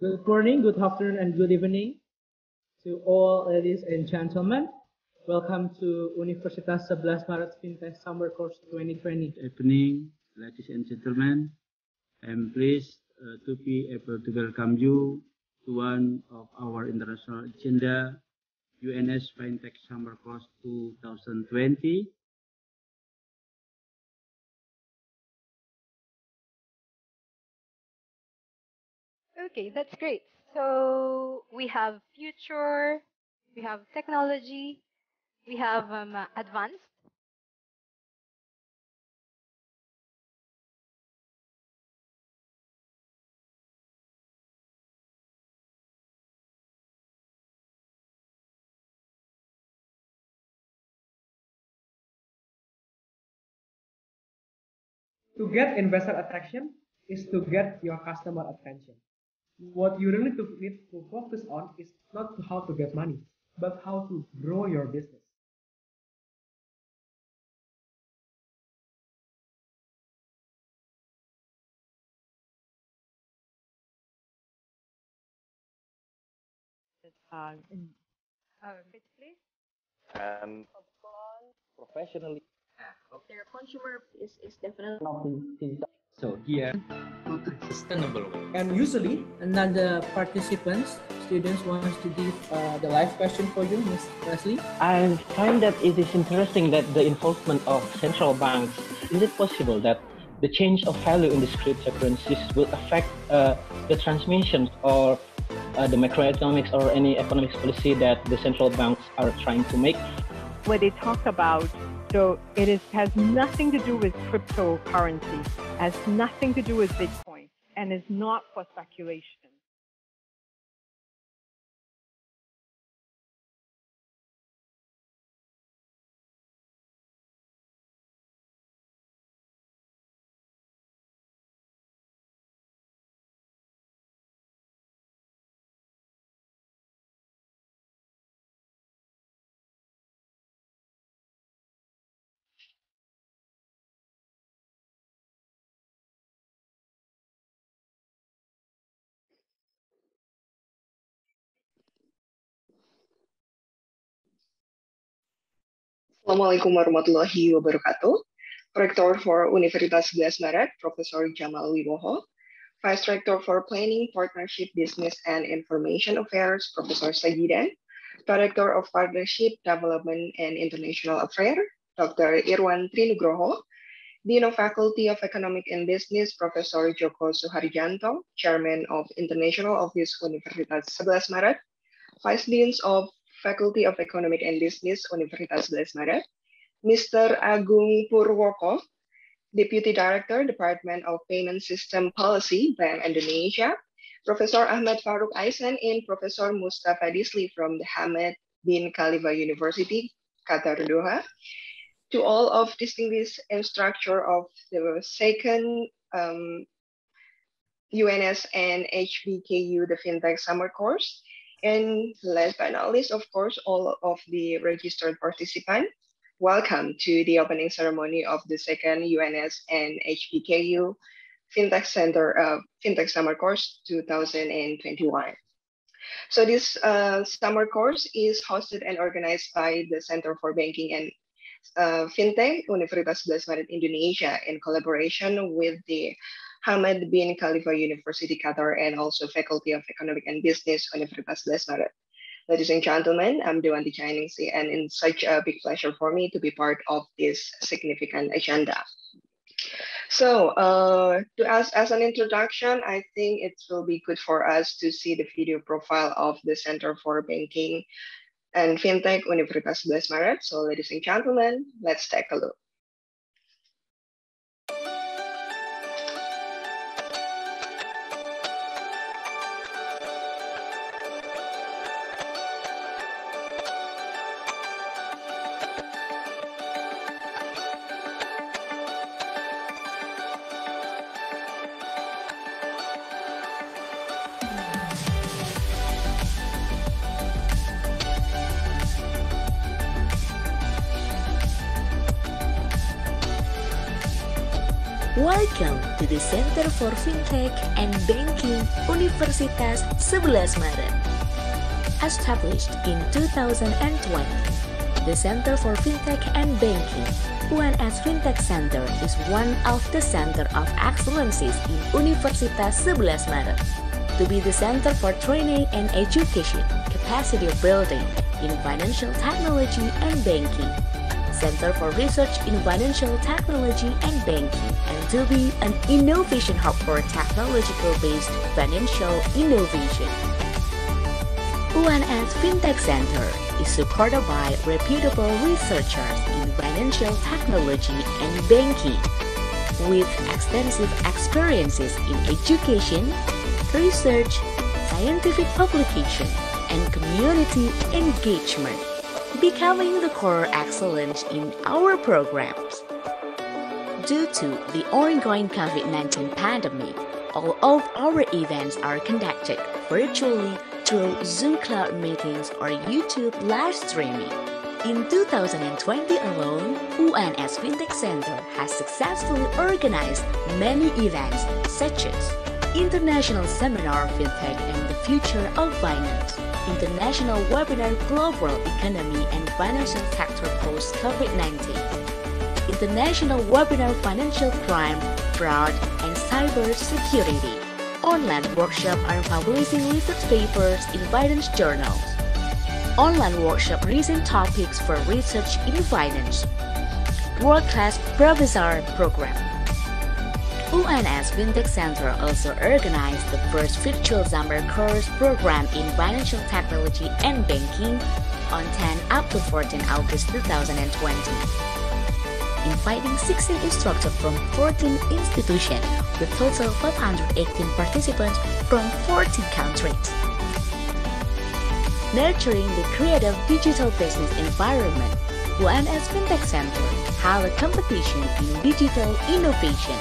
Good morning, good afternoon, and good evening to all ladies and gentlemen. Welcome to Universitas 11 Maret Fintech Summer Course 2020. Good evening, ladies and gentlemen. I'm pleased uh, to be able to welcome you to one of our international agenda, UNS Fintech Summer Course 2020. Okay, that's great. So we have future, we have technology, we have um, advanced. To get investor attention is to get your customer attention. What you really need to focus on is not how to get money, but how to grow your business. Uh, please. and professionally. their consumer is, is definitely So here, sustainable way. And usually, another participants, students wants to give uh, the live question for you, Miss Leslie. I find that it is interesting that the involvement of central banks is it possible that the change of value in these cryptocurrencies will affect uh, the transmission or uh, the macroeconomics or any economics policy that the central banks are trying to make? where they talk about so it is has nothing to do with cryptocurrency, has nothing to do with Bitcoin, and is not for speculation. Assalamualaikum warahmatullahi wabarakatuh. Rector for Universitas 11 Maret, Professor Jamal Wibowo. Vice Rector for Planning, Partnership, Business, and Information Affairs, Professor Sajidan. Director of Partnership, Development, and International Affairs, Dr. Irwan Trinugroho. Dean of Faculty of Economic and Business, Professor Joko Suharjanto, Chairman of International Office Universitas 11 Maret. Vice Deans of Faculty of Economic and Business, Universitas 11 Maret, Mr. Agung Purwoko, Deputy Director, Department of Payment System Policy, Bank Indonesia, Professor Ahmet Faruk Aysan, and Professor Mustafa Disli from the Hamad bin Khalifa University, Qatar, Doha. To all of distinguished instructor of the second um, UNS and HBKU, the FinTech Summer Course, and last but not least, of course, all of the registered participants, welcome to the opening ceremony of the second UNS and HBKU FinTech Center uh, FinTech Summer Course 2021. So this uh, summer course is hosted and organized by the Center for Banking and uh, FinTech Universitas 11 Indonesia in collaboration with the Hamad bin Khalifa University Qatar and also Faculty of Economic and Business Universitas 11 Maret. Ladies and gentlemen, I'm Dewanti Chinese and it's such a big pleasure for me to be part of this significant agenda. So uh, to us as an introduction, I think it will be good for us to see the video profile of the Center for Banking and FinTech Universitas 11 Maret. So ladies and gentlemen, let's take a look. For Fintech and Banking Universitas 11 Maret. Established in 2020, the Center for Fintech and Banking UNS Fintech Center is one of the Center of Excellences in Universitas 11 Maret to be the center for training and education, capacity building in financial technology and banking Center for Research in Financial Technology and Banking, and to be an innovation hub for technological-based financial innovation. UNS FinTech Center is supported by reputable researchers in financial technology and banking, with extensive experiences in education, research, scientific publication, and community engagement becoming the core excellence in our programs. Due to the ongoing COVID-19 pandemic, all of our events are conducted virtually through Zoom cloud meetings or YouTube live streaming. In 2020 alone, UNS FinTech Center has successfully organized many events such as International Seminar Fintech and the Future of Finance, International Webinar Global Economy and Financial Sector Post COVID-19, International Webinar Financial Crime, Fraud, and Cyber Security, online workshop on publishing research papers in finance journals, online workshop recent topics for research in finance, world-class professor program, UNS FinTech Center also organized the first virtual summer course program in financial technology and banking on 10 up to 14 August 2020. Inviting 16 instructors from 14 institutions with total 518 participants from 14 countries. Nurturing the creative digital business environment, UNS FinTech Center held a competition in digital innovation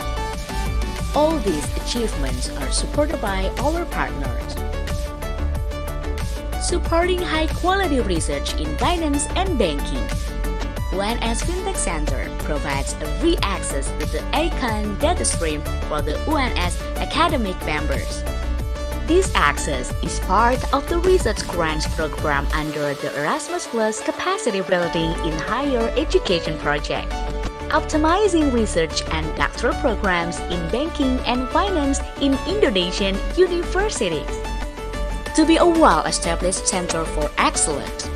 all these achievements are supported by our partners. Supporting high-quality research in finance and banking. UNS FinTech Center provides a free access to the Eikon data stream for the UNS academic members. This access is part of the research grants program under the Erasmus Plus Capacity Building in Higher Education project optimizing research and doctoral programs in banking and finance in Indonesian universities. To be a well-established center for excellence,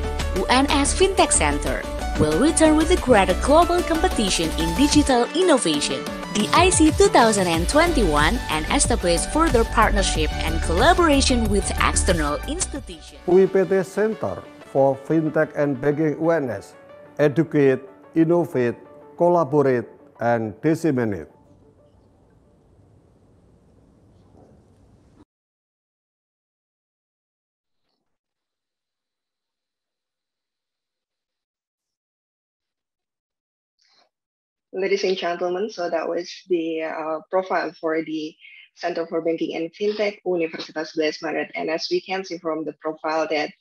UNS FinTech Center will return with a greater global competition in digital innovation, the IC 2021, and establish further partnership and collaboration with external institutions. UIPT Center for FinTech and Banking UNS educate, innovate, collaborate, and disseminate. Ladies and gentlemen, so that was the uh, profile for the Center for Banking and FinTech, Universitas 11 Maret. And as we can see from the profile that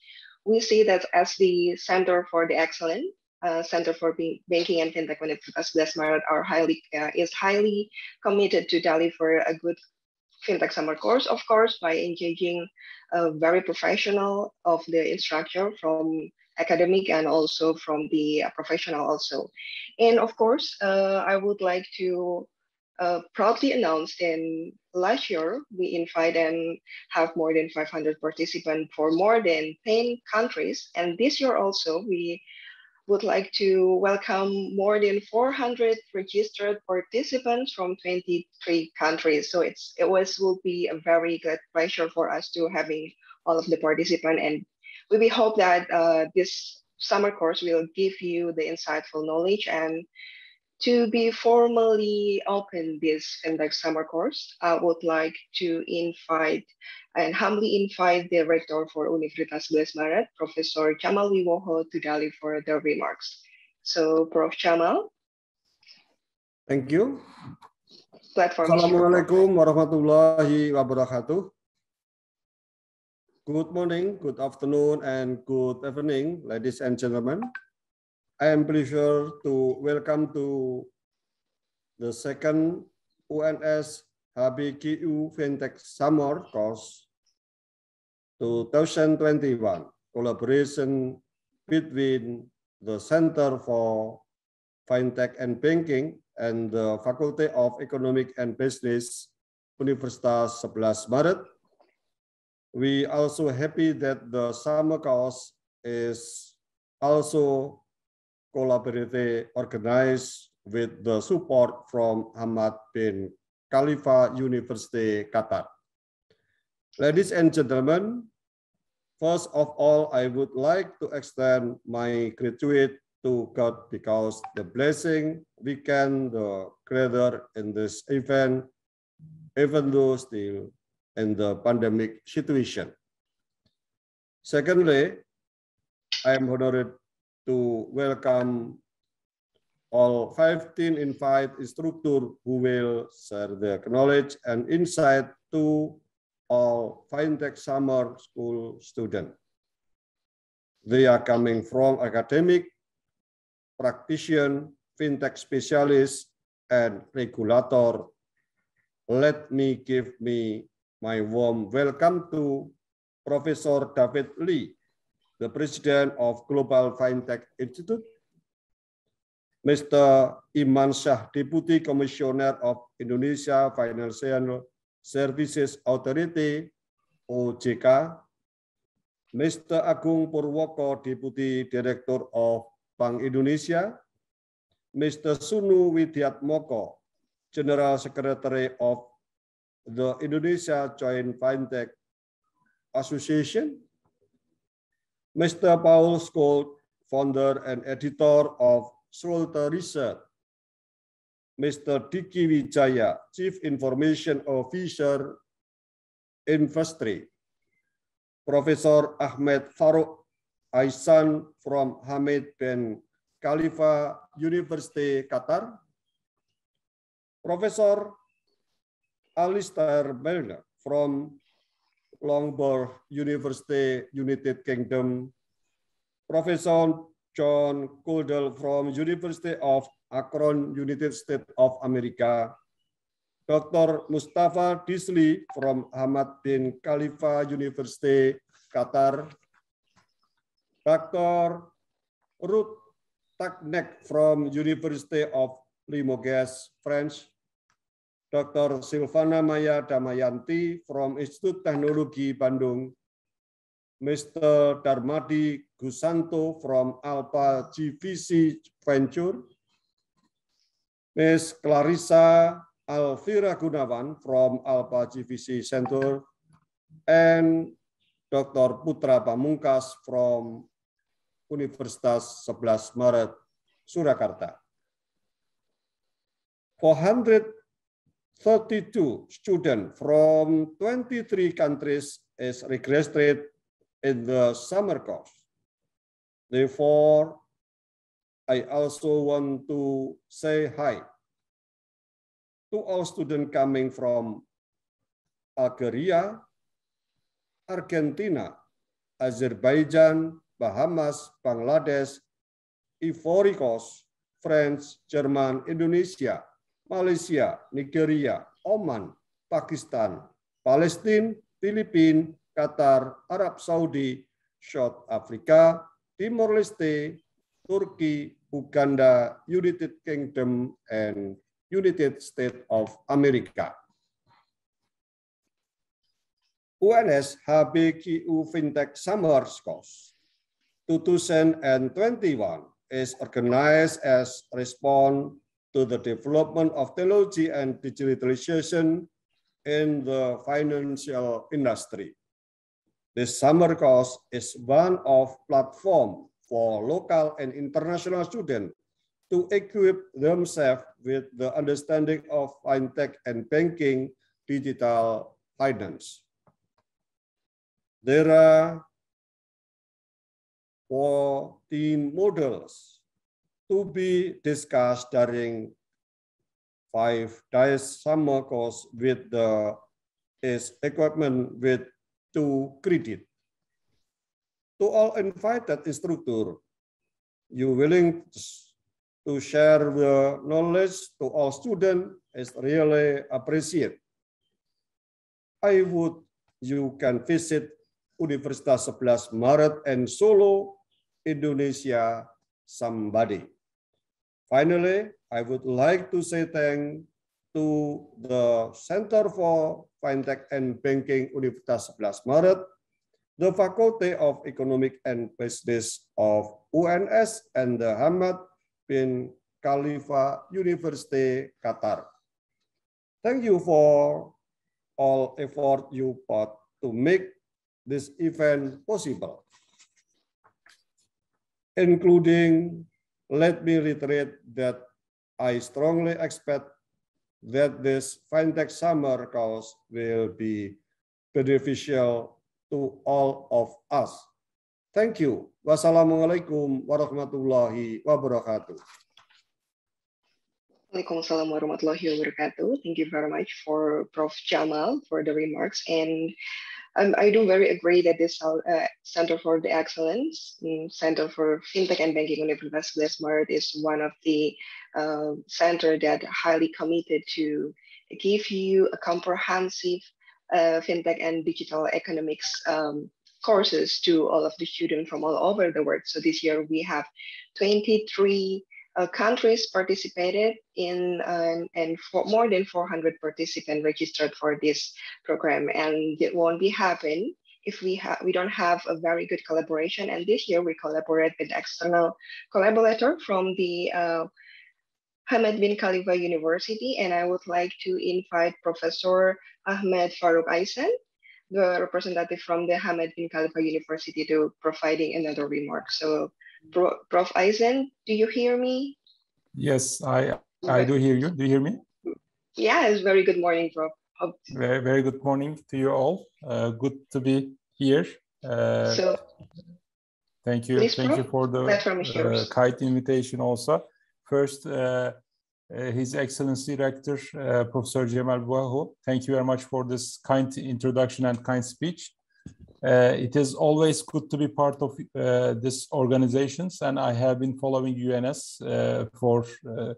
we see that as the Center for the Excellent, uh, Center for Banking and FinTech Universitas 11 Maret are highly, uh, is highly committed to deliver a good FinTech summer course, of course, by engaging a very professional of the instructor from academic and also from the uh, professional also. And of course, uh, I would like to uh, proudly announce in last year, we invite and have more than 500 participants for more than 10 countries. And this year also, we would like to welcome more than 400 registered participants from 23 countries. So it's it was will be a very good pleasure for us to having all of the participants and we hope that uh, this summer course will give you the insightful knowledge and to be formally open this FinTech summer course, I would like to invite and humbly invite the rector for Universitas 11 Maret, Professor Jamal Wiwoho, to deliver the remarks. So, Prof. Jamal. Thank you. Platform Assalamualaikum warahmatullahi wabarakatuh. Good morning, good afternoon, and good evening, ladies and gentlemen. I am pleasure to welcome to the second UNS HBKU FinTech Summer Course 2021 collaboration between the Center for Fintech and Banking and the Faculty of Economic and Business Universitas 11 Maret. We also happy that the summer course is also collaboratively organized with the support from Hamad bin Khalifa University, Qatar. Ladies and gentlemen, first of all, I would like to extend my gratitude to God because the blessing we can the gather in this event, even though still in the pandemic situation. Secondly, I am honored to welcome all 15 invite instructors who will share their knowledge and insight to all FinTech summer school students. They are coming from academic, practitioner, FinTech specialist, and regulator. Let me give me my warm welcome to Professor David Lee, the President of Global FinTech Institute, Mr. Iman Shah, Deputy Commissioner of Indonesia Financial Services Authority, OJK, Mr. Agung Purwoko, Deputy Director of Bank Indonesia, Mr. Sunu Widiatmoko, General Secretary of the Indonesia Joint Fintech Association, Mr. Paul Scott, founder and editor of Schulte Research, Mr. Diki Wijaya, Chief Information Officer, Industry, Professor Ahmed Farouk Aisan from Hamid bin Khalifa University, Qatar, Professor Alistair Milner from Longbourn University, United Kingdom, Professor John Kuldel from University of Akron, United States of America, Dr. Mustafa Disli from Hamad bin Khalifa University, Qatar, Dr. Ruth Taknek from University of Limoges, France, Dr. Silvana Maya Damayanti from Institut Teknologi Bandung, Mr. Darmadi Gusanto from Alpha GVC Venture, Ms. Clarissa Alvira Gunawan from Alpha GVC Center, and Dr. Putra Pamungkas from Universitas 11 Maret, Surakarta. 400 32 students from 23 countries is registered in the summer course. Therefore, I also want to say hi to all students coming from Algeria, Argentina, Azerbaijan, Bahamas, Bangladesh, Ivory Coast, France, Jerman, Indonesia, Malaysia, Nigeria, Oman, Pakistan, Palestina, Filipina, Qatar, Arab Saudi, South Africa, Timor Leste, Turkey, Uganda, United Kingdom, and United States of America. UNS HBKU FinTech Summer Course 2021 is organized as response to the development of technology and digitalization in the financial industry. This summer course is one of platform for local and international students to equip themselves with the understanding of fintech and banking digital finance. There are 14 models to be discussed during five days summer course with the is equipment with two credit. To all invited instructor, you willing to share the knowledge to all students is really appreciated. I would you can visit Universitas 11 Maret and Solo, Indonesia, somebody. Finally, I would like to say thank to the Center for Fintech and Banking Universitas 11 Maret, the Faculty of Economic and Business of UNS, and the Hamad bin Khalifa University, Qatar. Thank you for all effort you put to make this event possible, including, let me reiterate that I strongly expect that this FinTech summer course will be beneficial to all of us. Thank you. Wassalamualaikum warahmatullahi wabarakatuh. Waalaikumsalam warahmatullahi wabarakatuh. Thank you very much for Prof. Jamal for the remarks. And um, I do very agree that this uh, Center for the Excellence, um, Center for FinTech and Banking Universitas 11 Maret is one of the uh, center that highly committed to give you a comprehensive uh, FinTech and digital economics um, courses to all of the students from all over the world. So this year we have 23 uh, countries participated in uh, and for more than 400 participants registered for this program. And it won't be happen if we have we don't have a very good collaboration. And this year we collaborate with external collaborator from the uh, Hamad bin Khalifa University. And I would like to invite Professor Ahmet Faruk Aysan the representative from the Hamad bin Khalifa University to providing another remark. So Pro, Prof. Aysan, do you hear me? Yes, I I do hear you. Do you hear me? Yeah, it's very good morning, Prof. Very, very good morning to you all. Uh, good to be here. Uh, so, thank you. please, thank you for the uh, kite invitation also. First, uh, uh, His Excellency Rector, uh, Professor Cemal Buahu, thank you very much for this kind introduction and kind speech. Uh, it is always good to be part of uh, this organizations, and I have been following UNS uh, for uh,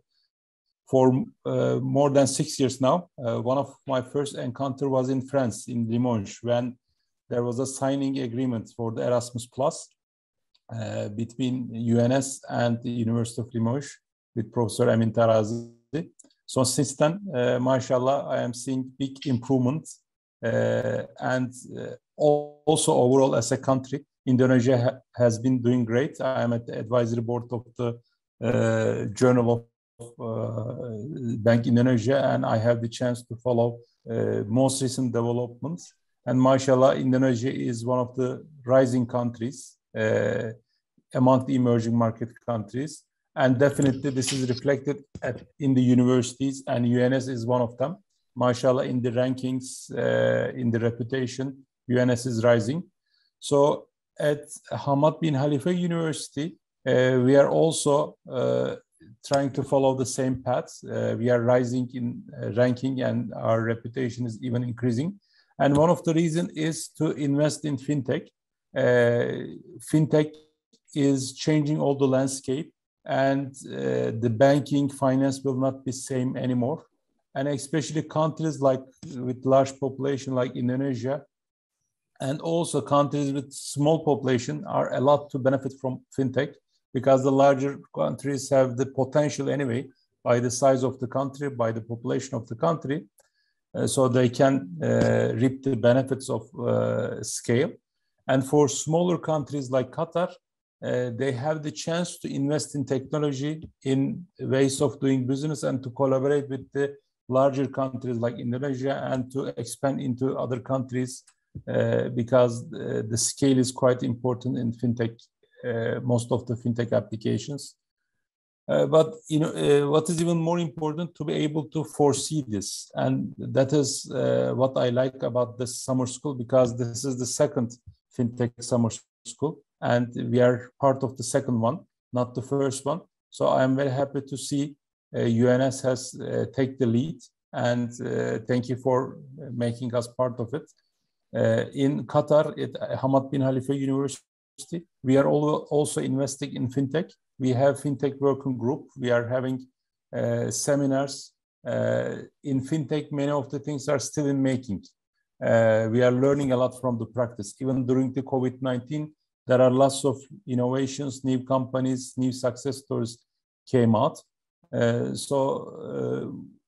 for uh, more than six years now. Uh, one of my first encounter was in France, in Limoges, when there was a signing agreement for the Erasmus Plus between UNS and the University of Limoges with Professor Amine Tarazi. So since then, mashallah, I am seeing big improvements uh, and also overall as a country, Indonesia ha has been doing great. I am at the advisory board of the uh, Journal of uh, Bank Indonesia, and I have the chance to follow uh, most recent developments. And mashallah, Indonesia is one of the rising countries uh, among the emerging market countries. And definitely this is reflected at, in the universities and UNS is one of them. Mashallah, in the rankings, uh, in the reputation, UNS is rising. So at Hamad bin Khalifa University, uh, we are also uh, trying to follow the same path. Uh, we are rising in uh, ranking and our reputation is even increasing. And one of the reasons is to invest in fintech. Uh, fintech is changing all the landscape and uh, the banking finance will not be same anymore. And especially countries like with large population like Indonesia, and also countries with small population are a lot to benefit from fintech because the larger countries have the potential anyway by the size of the country, by the population of the country, uh, so they can uh, reap the benefits of uh, scale. And for smaller countries like Qatar, uh, they have the chance to invest in technology, in ways of doing business, and to collaborate with the larger countries like Indonesia and to expand into other countries because uh, the scale is quite important in fintech, uh, most of the fintech applications. Uh, but you know uh, what is even more important to be able to foresee this, and that is uh, what I like about this summer school because this is the second fintech summer school, and we are part of the second one, not the first one. So I am very happy to see UNS has take the lead, and thank you for making us part of it. Uh, in Qatar at Hamad bin Khalifa University. We are also investing in fintech. we have FinTech Working Group. We are having uh, seminars. Uh, in FinTech, many of the things are still in making. We are learning a lot from the practice. Even during the COVID-19, there are lots of innovations, new companies, new success stories came out. Uh, so uh,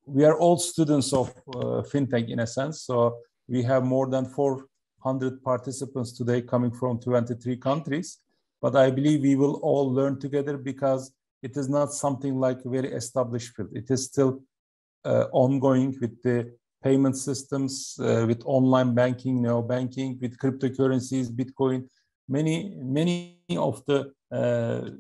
we are all students of uh, fintech in a sense. So we have more than 400 participants today coming from 23 countries. But I believe we will all learn together because it is not something like a very established field. It is still uh, ongoing with the payment systems, uh, with online banking, neo banking, with cryptocurrencies, Bitcoin. Many, many of the uh,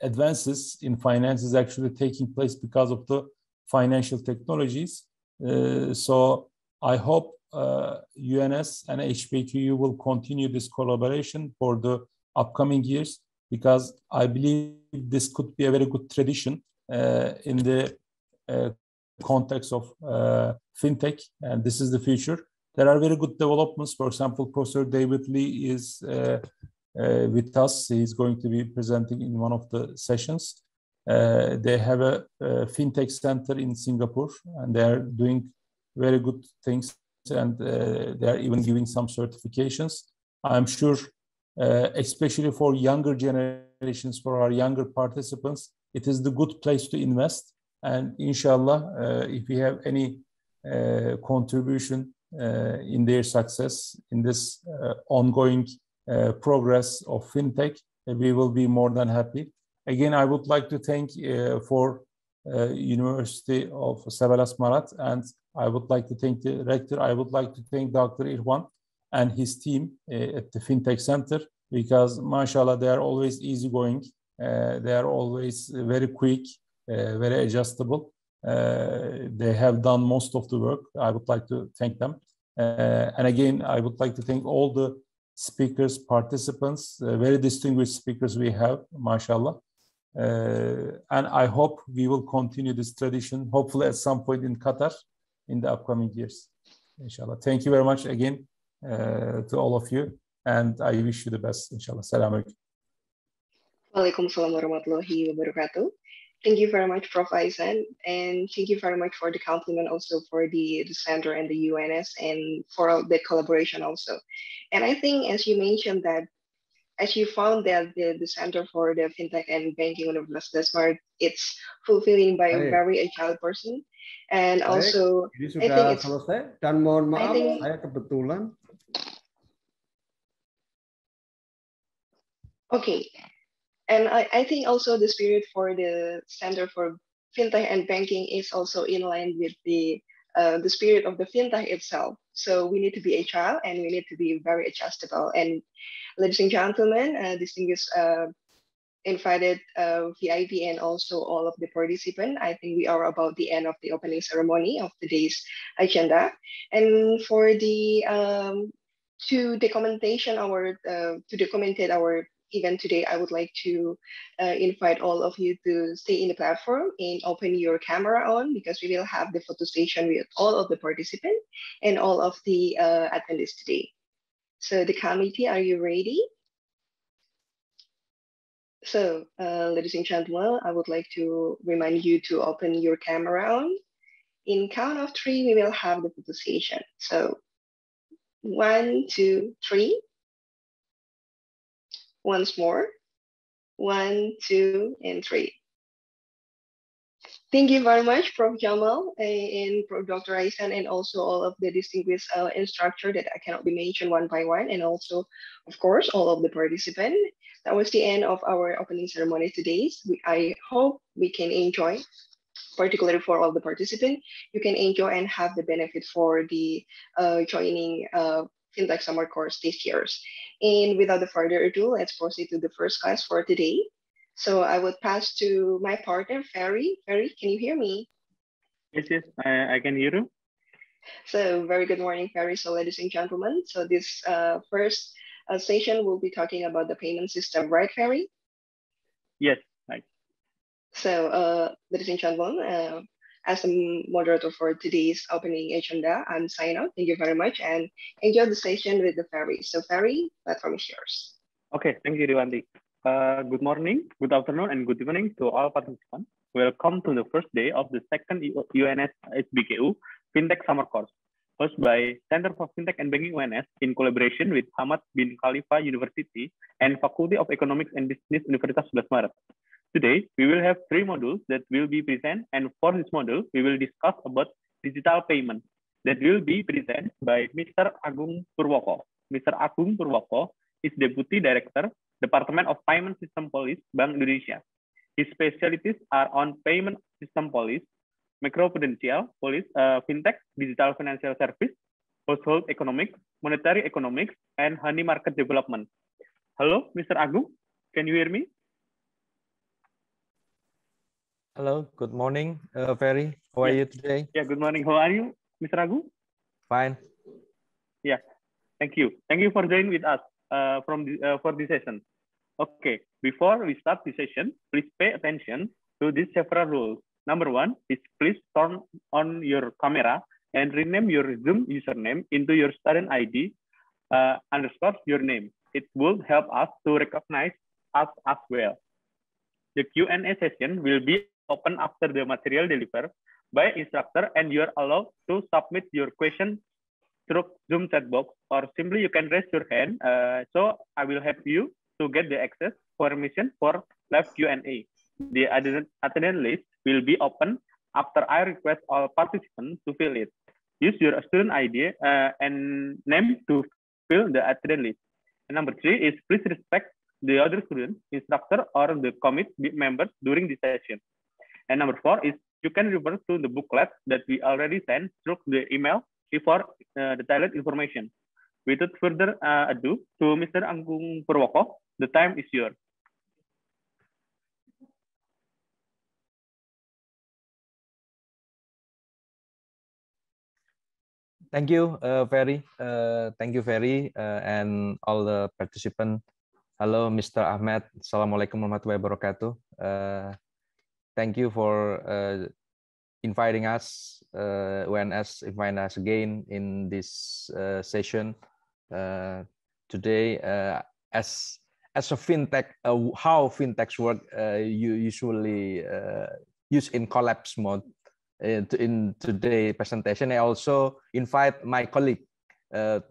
advances in finance is actually taking place because of the financial technologies. Uh, so I hope UNS and HBKU will continue this collaboration for the upcoming years because I believe this could be a very good tradition uh, in the uh, context of uh, fintech, and this is the future. There are very good developments. For example, Professor David Lee is uh, with us. He's going to be presenting in one of the sessions. Uh, they have a, a, fintech center in Singapore, and they are doing very good things, and uh, they are even giving some certifications. I'm sure, uh, especially for younger generations, for our younger participants, it is the good place to invest. And inshallah, uh, if we have any contribution in their success in this ongoing progress of fintech, we will be more than happy. Again, I would like to thank uh, for uh, University of Sebelas Maret, and I would like to thank the rector. I would like to thank Dr. Irwan and his team uh, at the FinTech Center because, mashallah, they are always easygoing. Uh, they are always very quick, uh, very adjustable. They have done most of the work. I would like to thank them. and again, I would like to thank all the speakers, participants, very distinguished speakers we have, mashallah. And I hope we will continue this tradition, hopefully at some point in Qatar in the upcoming years. Inshallah. Thank you very much again uh, to all of you. And I wish you the best, inshallah. Salam alaikum. Waalaikumsalam warahmatullahi wabarakatuh. Thank you very much, Prof. Aysan, and thank you very much for the compliment also for the, the center and the UNS and for the collaboration also. And I think as you mentioned that as you found that the, the Center for the FinTech and Banking Universitas Smart, it's fulfilling by a very agile person. And Baik. also, sudah I think selesai dan mohon maaf think, saya kebetulan. Okay, and I, I think also the spirit for the Center for FinTech and Banking is also in line with the uh, the spirit of the FinTech itself. So we need to be agile and we need to be very adjustable. And ladies and gentlemen, uh, distinguished uh, invited uh, VIP and also all of the participants. I think we are about the end of the opening ceremony of today's agenda. And for the um, to documentation our uh, to document our event today, I would like to uh, invite all of you to stay in the platform and open your camera on because we will have the photo station with all of the participants and all of the uh, attendees today. So the committee, are you ready? So, uh, ladies and gentlemen, I would like to remind you to open your camera on. In count of three, we will have the photo session. So, one, two, three. Once more. One, two, and three. Thank you very much, Prof. Jamal and Prof. Dr. Aysan, and also all of the distinguished uh, instructor that I cannot be mentioned one by one, and also, of course, all of the participants. That was the end of our opening ceremony today. We, I hope we can enjoy, particularly for all the participants, you can enjoy and have the benefit for the uh, joining uh, FinTech Summer Course this year. And without the further ado, let's proceed to the first class for today. So I would pass to my partner, Ferry. Ferry, can you hear me? Yes, yes, I, I can hear you. So very good morning, Ferry. So ladies and gentlemen, so this uh, first uh, session will be talking about the payment system, right, Ferry? Yes, right. So uh, ladies and gentlemen, uh, as a moderator for today's opening agenda, I'm Saina. Thank you very much and enjoy the session with the Ferry. So Ferry, platform is yours. Okay, thank you, Dewanti. Uh, good morning, good afternoon, and good evening to all participants. Welcome to the first day of the second UNS HBKU FinTech Summer Course, hosted by Center for FinTech and Banking UNS in collaboration with Hamad bin Khalifa University and Faculty of Economics and Business Universitas 11 Maret. Today, we will have three modules that will be present, and for this module, we will discuss about digital payment that will be presented by Mr. Agung Purwoko. Mr. Agung Purwoko is Deputy Director, Department of Payment System Police, Bank Indonesia. His specialties are on payment system police, macroprudential police, uh, fintech, digital financial service, household economics, monetary economics, and honey market development. Hello, Mr. Agung, can you hear me? Hello, good morning, uh, Ferry. How are yeah. you today? Yeah, good morning. How are you, Mr. Agung? Fine. Yeah, thank you. Thank you for joining with us uh, from the, uh, for this session. Okay, before we start the session, please pay attention to these several rules. Number one is please turn on your camera and rename your Zoom username into your student ID uh, underscore your name. It will help us to recognize us as well. The Q&A session will be open after the material delivered by instructor and you are allowed to submit your question through Zoom chat box or simply you can raise your hand. Uh, so I will help you to get the access permission for live Q&A. The attendance list will be open after I request all participants to fill it. Use your student ID uh, and name to fill the attendance list. And number three is please respect the other students, instructor, or the committee members during the session. And number four is you can refer to the booklet that we already sent through the email before uh, detailed information. Without further uh, ado, to Mr. Agung Purwoko, the time is yours. Thank you, uh, Ferry. Uh, thank you, Ferry, uh, and all the participants. Hello, Mr. Ahmed. Assalamualaikum warahmatullahi wabarakatuh. Uh, thank you for uh, inviting us, uh, UNS inviting us again in this uh, session. Uh, today, uh, as as a fintech, uh, how fintechs work, uh, you usually use in collapse mode. in today presentation, I also invite my colleague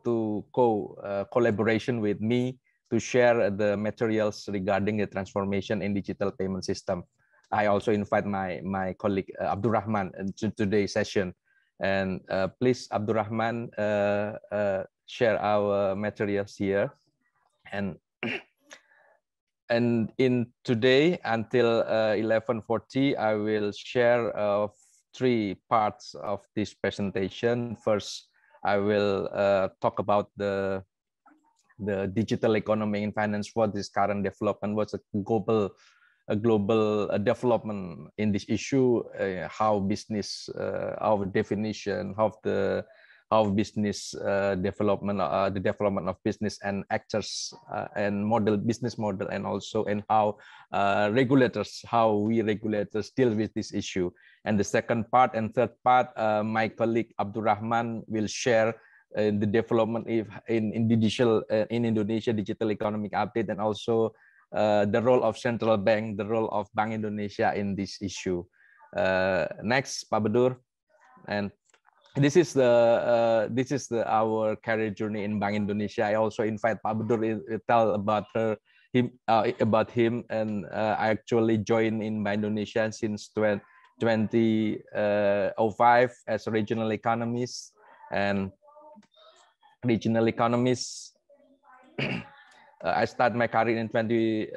to co collaboration with me to share the materials regarding the transformation in digital payment system. I also invite my my colleague uh, Abdurrahman to today's session. And uh, please, Abdurrahman, uh, uh, share our materials here. And and in today until 11:40, I will share three parts of this presentation. First, I will talk about the the digital economy in finance, what is current development, what's a global a global uh, development in this issue, uh, how business, uh, our definition, how the how business uh, development, uh, the development of business and actors uh, and model business model, and also and how regulators, how we regulators deal with this issue. And the second part and third part, my colleague Abdurrahman will share the development in, in digital in Indonesia digital economic update and also uh, the role of central bank, the role of Bank Indonesia in this issue. Uh, next, Pak Bedur, and this is the uh, this is the our career journey in Bank Indonesia. I also invite Pak Bedur to tell about her him uh, about him, and uh, I actually joined in Bank Indonesia since 20, 2005 as a regional economist and regional economist. uh, I started my career in 2005.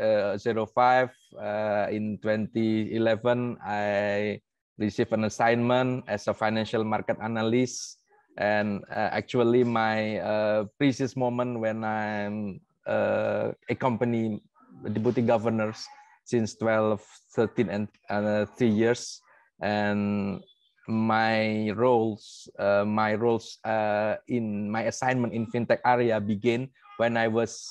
Uh, in 2011, I received an assignment as a financial market analyst. And uh, actually, my uh, previous moment when I'm uh, accompany deputy governors since 12, 13, and uh, three years. And my roles, uh, my roles uh, in my assignment in fintech area began when I was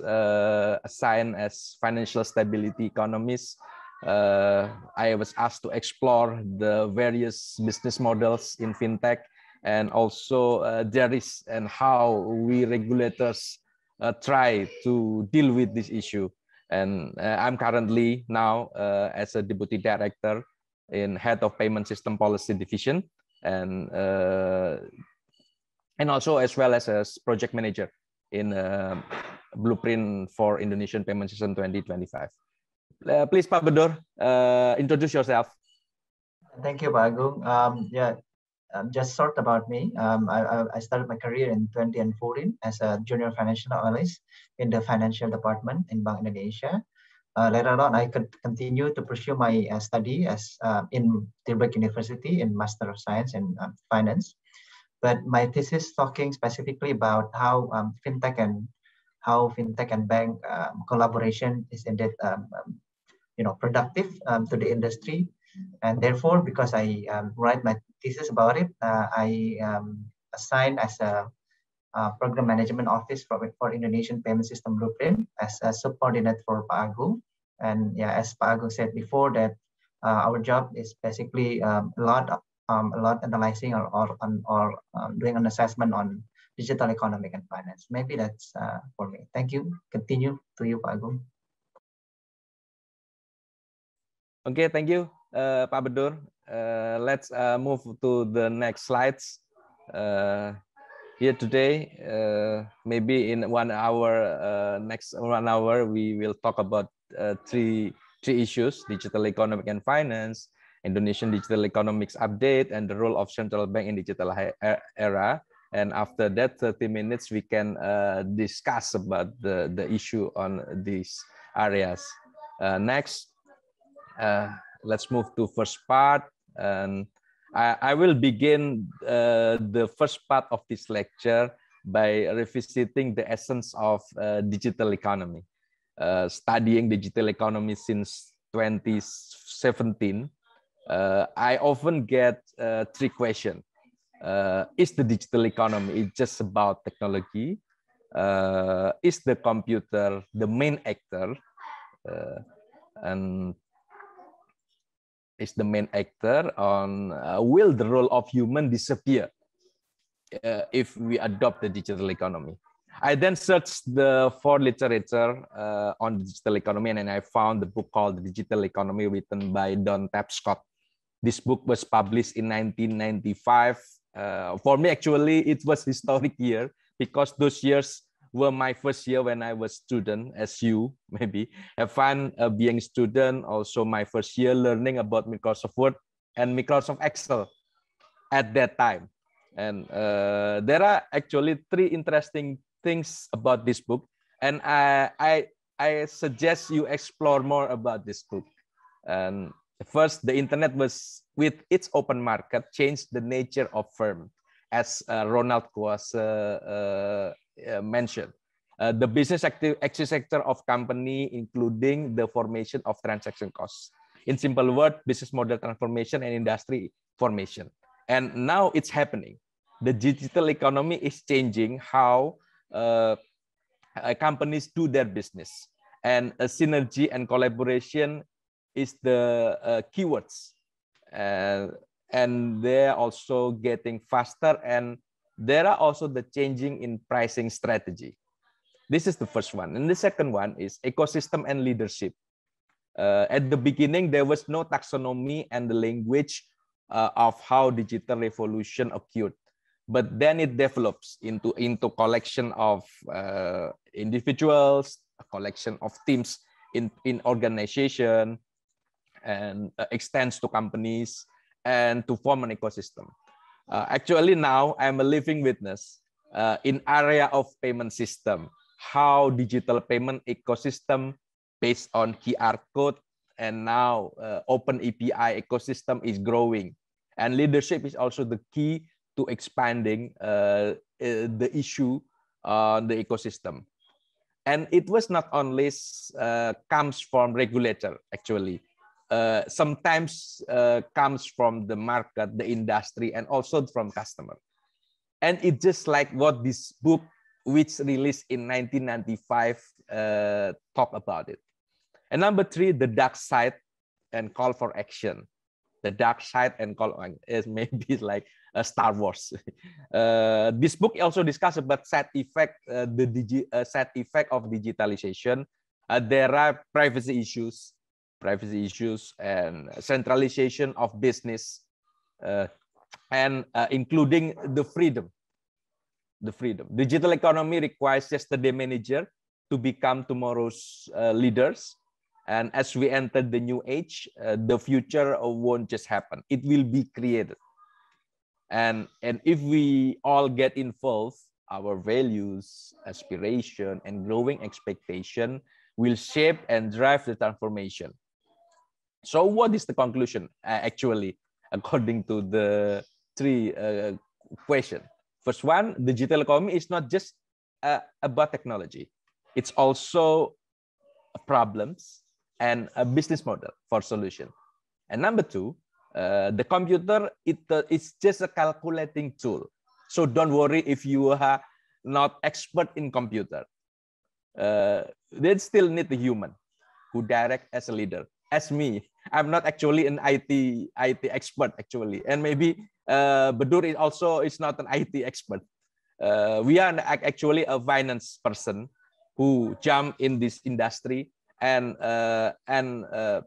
uh, assigned as financial stability economist, uh, I was asked to explore the various business models in fintech and also uh, there is and how we regulators uh, try to deal with this issue. And uh, I'm currently now uh, as a deputy director in head of payment system policy division and uh, and also as well as a project manager in uh, blueprint for Indonesian payment system 2025. Uh, please, Pak Bedor, uh, introduce yourself. Thank you, Pak Agung. Um, yeah, um, just short about me. Um, I, I started my career in 2014 as a junior financial analyst in the financial department in Bank Indonesia. Uh, later on, I could continue to pursue my uh, study as uh, in Tilburg University in Master of Science in um, Finance. But my thesis talking specifically about how um, fintech and how fintech and bank um, collaboration is indeed um, um, you know productive um, to the industry and therefore because i um, write my thesis about it uh, i um, assigned as a, a, program management office for, for indonesian payment system blueprint as a subordinate for Agung. and yeah as Agung said before that uh, our job is basically a lot um, a lot analyzing or or, or um, doing an assessment on digital economic and finance maybe that's uh, for me thank you continue to you Pak Agung. Okay, thank you, uh, Pak Bedor. Uh, let's uh, move to the next slides. Uh, here today, uh, maybe in one hour, uh, next one hour, we will talk about three three issues: digital economic and finance, Indonesian digital economics update, and the role of central bank in digital era. And after that, 30 minutes, we can discuss about the, the issue on these areas. next, uh, let's move to first part. And I, I will begin uh, the first part of this lecture by revisiting the essence of uh, digital economy. Uh, studying digital economy since 2017, uh, I often get uh, three questions. Is the digital economy it's just about technology? is the computer the main actor? and is the main actor on uh, will the role of human disappear uh, if we adopt the digital economy i then searched the for literature uh, on digital economy and i found the book called digital economy written by don tapscott this book was published in 1995 uh, for me actually it was historic year because those years were my first year when I was student, as you maybe have fun uh, being student. Also, my first year learning about Microsoft Word and Microsoft Excel at that time. And uh, there are actually three interesting things about this book, and I I I suggest you explore more about this book. And first, the internet was with its open market changed the nature of firm, as uh, Ronald was uh, uh, uh, mentioned. Uh, the business active exit sector of company, including the formation of transaction costs. In simple word, business model transformation and industry formation. And now it's happening. The digital economy is changing how companies do their business. And synergy and collaboration is the uh, keywords. And they're also getting faster and there are also the changing in pricing strategy. This is the first one. And the second one is ecosystem and leadership. Uh, at the beginning, there was no taxonomy and the language uh, of how digital revolution occurred. But then it develops into, into collection of uh, individuals, a collection of teams in, in organization, and uh, extends to companies and to form an ecosystem. Uh, actually, now I'm a living witness uh, in area of payment system, how digital payment ecosystem based on QR code and now uh, open API ecosystem is growing. And leadership is also the key to expanding uh, uh, the issue on the ecosystem. And it was not only comes from regulator, actually. Uh, sometimes uh, comes from the market, the industry, and also from customer. And it's just like what this book, which released in 1995, uh, talk about it. And number three, the dark side and call for action. The dark side and call is maybe like a Star Wars. Uh, this book also discuss about side effect, uh, the digi- uh, side effect of digitalization Uh, there are privacy issues, privacy issues, and centralization of business, uh, and uh, including the freedom. The freedom. Digital economy requires yesterday manager to become tomorrow's uh, leaders. And as we enter the new age, uh, the future won't just happen. It will be created. And, and if we all get involved, our values, aspiration, and growing expectation will shape and drive the transformation. So what is the conclusion actually, according to the three uh, question? First one, digital economy is not just uh, about technology. It's also problems and a business model for solution. And number two, uh, the computer, it, uh, it's just a calculating tool. So don't worry if you are not expert in computer. Uh, they still need the human who direct as a leader. As me, I'm not actually an IT IT expert actually, and maybe uh, Badur is also is not an IT expert. Uh, we are actually a finance person who jump in this industry and uh, and uh,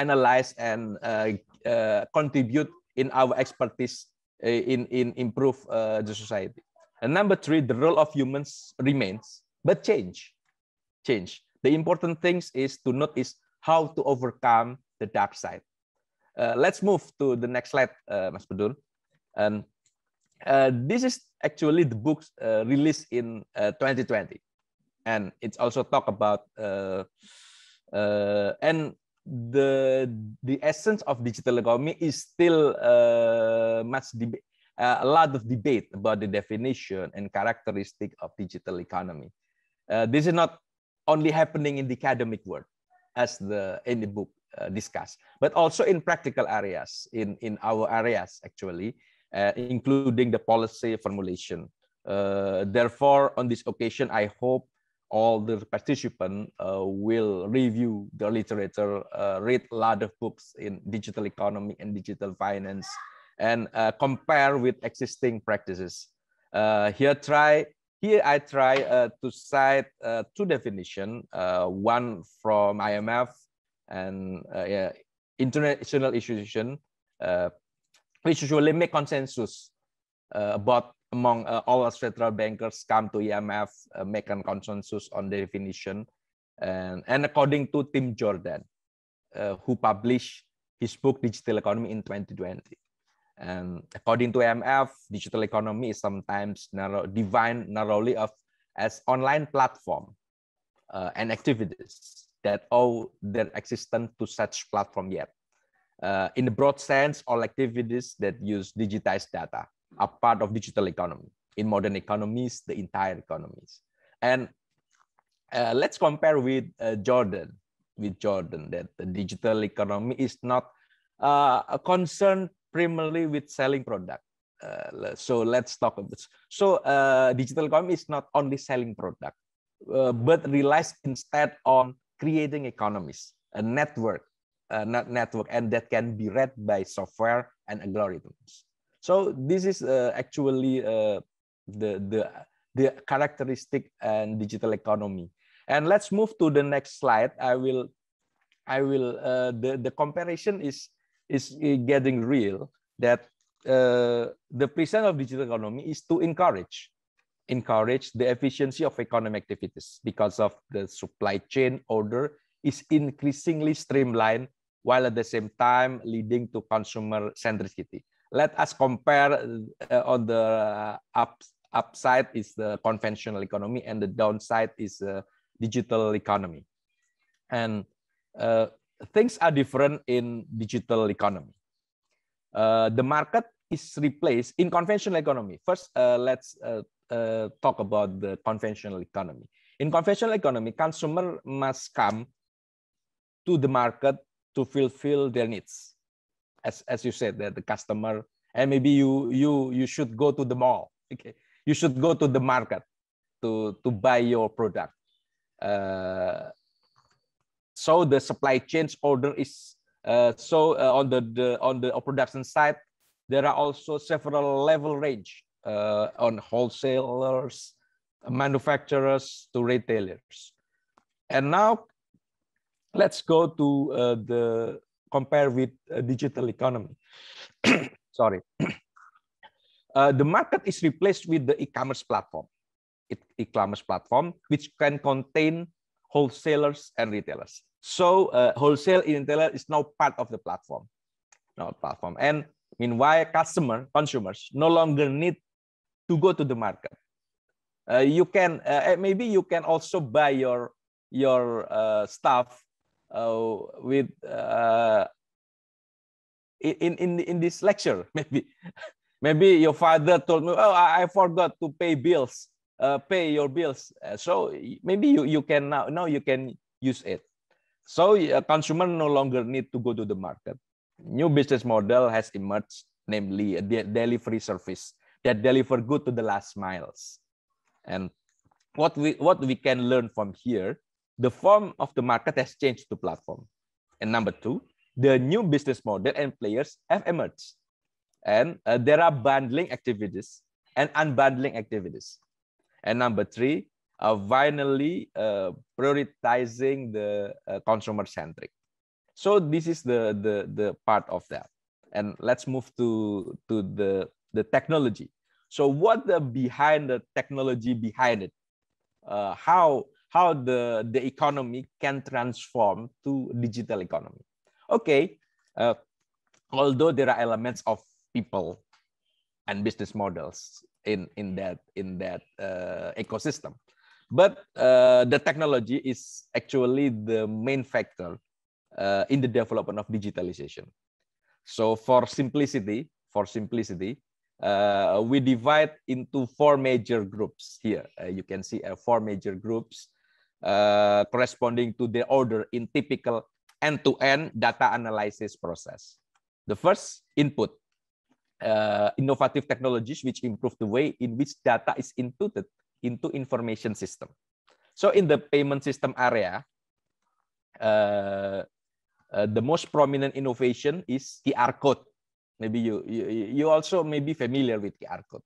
analyze and uh, uh, contribute in our expertise uh, in in improve the society. And number three, the role of humans remains but change, change. The important things is to notice how to overcome the dark side. Uh, let's move to the next slide, uh, Mas Badur. And uh, this is actually the book uh, released in 2020 and it's also talk about uh, uh, and the the essence of digital economy is still uh, much debate uh, a lot of debate about the definition and characteristic of digital economy uh, this is not only happening in the academic world as the in the book uh, discussed but also in practical areas in in our areas actually including the policy formulation therefore on this occasion i hope all the participants uh, will review the literature, uh, read a lot of books in digital economy and digital finance, and uh, compare with existing practices. Uh, here, try here I try uh, to cite uh, two definitions, one from IMF and yeah, international institution, which usually make consensus about among uh, all central bankers come to IMF, uh, make a consensus on the definition. And, and according to Tim Jordan, uh, who published his book Digital Economy in 2020. And according to IMF, digital economy is sometimes narrow, defined narrowly of as online platform uh, and activities that owe their existence to such platform yet. Uh, in the broad sense, all activities that use digitized data are part of digital economy. In modern economies, the entire economies. And uh, let's compare with uh, Jordan, with Jordan, that the digital economy is not uh, a concern primarily with selling product. Uh, so let's talk about this. so uh, digital economy is not only selling product, uh, but relies instead on creating economies, a network, a net network, and that can be read by software and algorithms. So this is uh, actually uh, the, the, the characteristic and digital economy. And let's move to the next slide. I will, I will, uh, the, the comparison is, is getting real that uh, the presence of digital economy is to encourage encourage the efficiency of economic activities because of the supply chain order is increasingly streamlined while at the same time leading to consumer centricity let us compare uh, on the up, upside is the conventional economy and the downside is the digital economy. And uh, things are different in digital economy. Uh, the market is replaced in conventional economy. First, uh, let's uh, uh, talk about the conventional economy. In conventional economy, consumer must come to the market to fulfill their needs as as you said that the customer and maybe you you you should go to the mall okay you should go to the market to to buy your product uh, so the supply chains order is uh, so uh, on the, the on the production side there are also several level range uh, on wholesalers manufacturers to retailers And now let's go to uh, the compare with digital economy. Sorry. Uh, the market is replaced with the e-commerce platform, e-commerce platform, which can contain wholesalers and retailers. So uh, wholesale retailer is now part of the platform, now platform. And meanwhile, customer consumers no longer need to go to the market. Uh, you can uh, maybe you can also buy your your uh, stuff uh, with uh, in in in this lecture maybe maybe your father told me oh I forgot to pay bills uh, pay your bills so maybe you you can now now you can use it so a consumer no longer need to go to the market. New business model has emerged, namely a delivery service that deliver good to the last miles. And what we what we can learn from here, the form of the market has changed to platform. And number two, the new business model and players have emerged. And uh, there are bundling activities and unbundling activities. And number three, uh, finally uh, prioritizing the uh, consumer centric. So this is the, the, the part of that. And let's move to, to the, the technology. So what the behind the technology behind it? Uh, how how the, the economy can transform to digital economy. Okay, uh, although there are elements of people and business models in, in that, in that uh, ecosystem, but uh, the technology is actually the main factor uh, in the development of digitalization. So for simplicity, for simplicity, uh, we divide into four major groups here. Uh, you can see uh, four major groups corresponding to the order in typical end-to-end -end data analysis process. The first, input. Innovative technologies which improve the way in which data is inputted into information system. So in the payment system area, uh, uh, the most prominent innovation is QR code. Maybe you, you, you also may be familiar with QR code.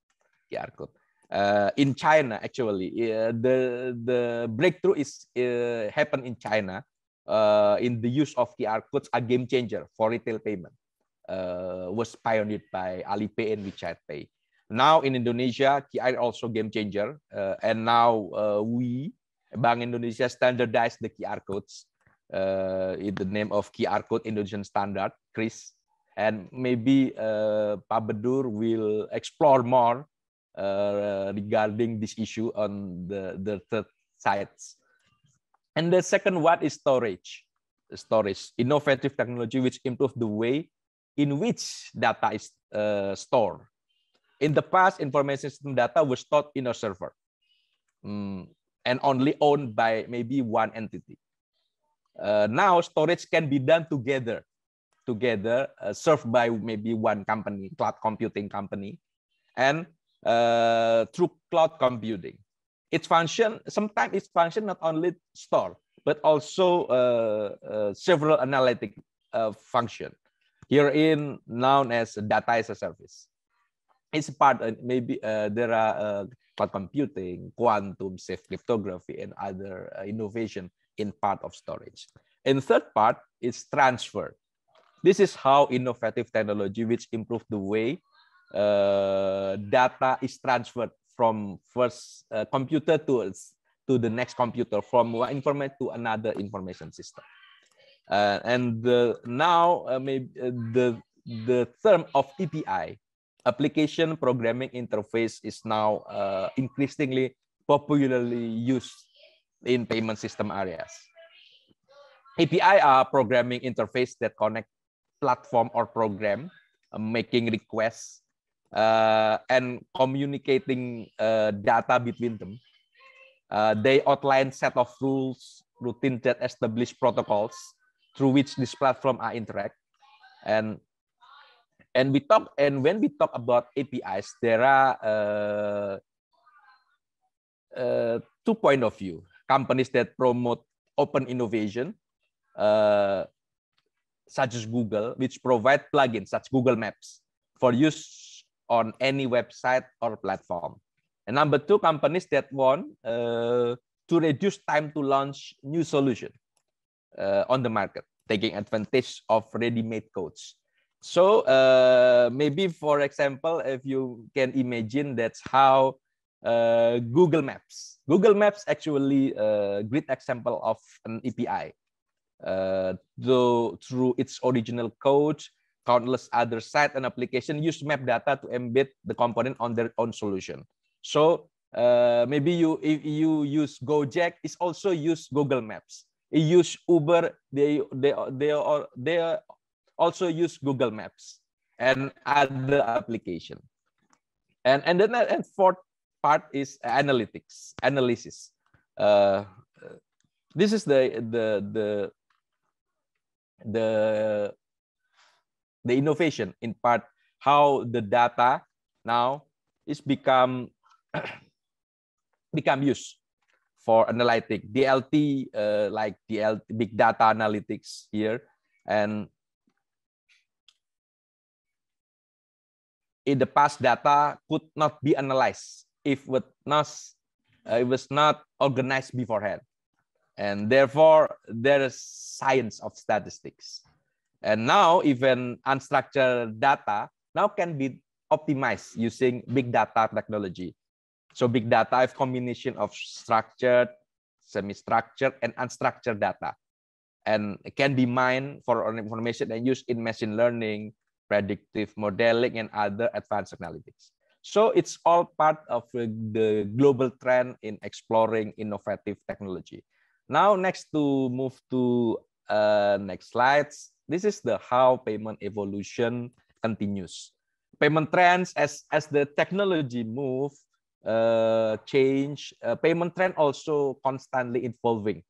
QR code. Uh, in China, actually, uh, the, the breakthrough is uh, happened in China uh, in the use of QR codes, a game changer for retail payment. Was pioneered by Alipay and WeChat Pay. Now in Indonesia, QR also game changer, uh, and now uh, we Bank Indonesia standardized the QR codes uh, in the name of QR code Indonesian standard, QRIS, and maybe uh, Pak Bedur will explore more uh, regarding this issue on the the third sites. And the second one is storage, storage, innovative technology which improve the way in which data is uh, stored in the past, information system data was stored in a server um, and only owned by maybe one entity. Uh, now, storage can be done together, together, uh, served by maybe one company, cloud computing company, and uh, through cloud computing. Its function, sometimes its function not only store, but also uh, uh, several analytic function, herein known as data as a service. It's part uh, maybe uh, there are uh, cloud computing quantum safe cryptography and other uh, innovation in part of storage. And third part is transfer. This is how innovative technology which improve the way uh, data is transferred from first uh, computer to to the next computer from one information to another information system and the, now maybe the the term of API application programming interface is now uh, increasingly popularly used in payment system areas. API are programming interface that connect platform or program, uh, making requests uh, and communicating uh, data between them. Uh, they outline set of rules, routine that establish protocols through which this platform are interact. And and we talk and when we talk about apis there are uh, uh, two point of view. Companies that promote open innovation uh, such as google which provide plugins such google maps for use on any website or platform. And number two companies that want uh, to reduce time to launch new solution uh, on the market, taking advantage of ready-made codes. So uh, maybe, for example, if you can imagine that's how uh, Google Maps. Google Maps actually a great example of an API. Uh, though through its original code, countless other site and application use map data to embed the component on their own solution. So uh, maybe you if you use Gojek, it's also use Google Maps. Use Uber, they they they are they also use Google Maps and other application. And and then and fourth part is analytics analysis. Uh, this is the the the the the innovation in part how the data now is become become used for analytic DLT uh, like DLT big data analytics here. And in the past data could not be analyzed if it was not, uh, it was not organized beforehand. And therefore there is science of statistics. And now even unstructured data now can be optimized using big data technology so big data is combination of structured semi-structured and unstructured data. And it can be mined for information and used in machine learning predictive modeling and other advanced analytics. So it's all part of the global trend in exploring innovative technology. Now, next to move to uh, next slides, this is the how payment evolution continues. Payment trends as as the technology move, uh, change, uh, payment trend also constantly evolving.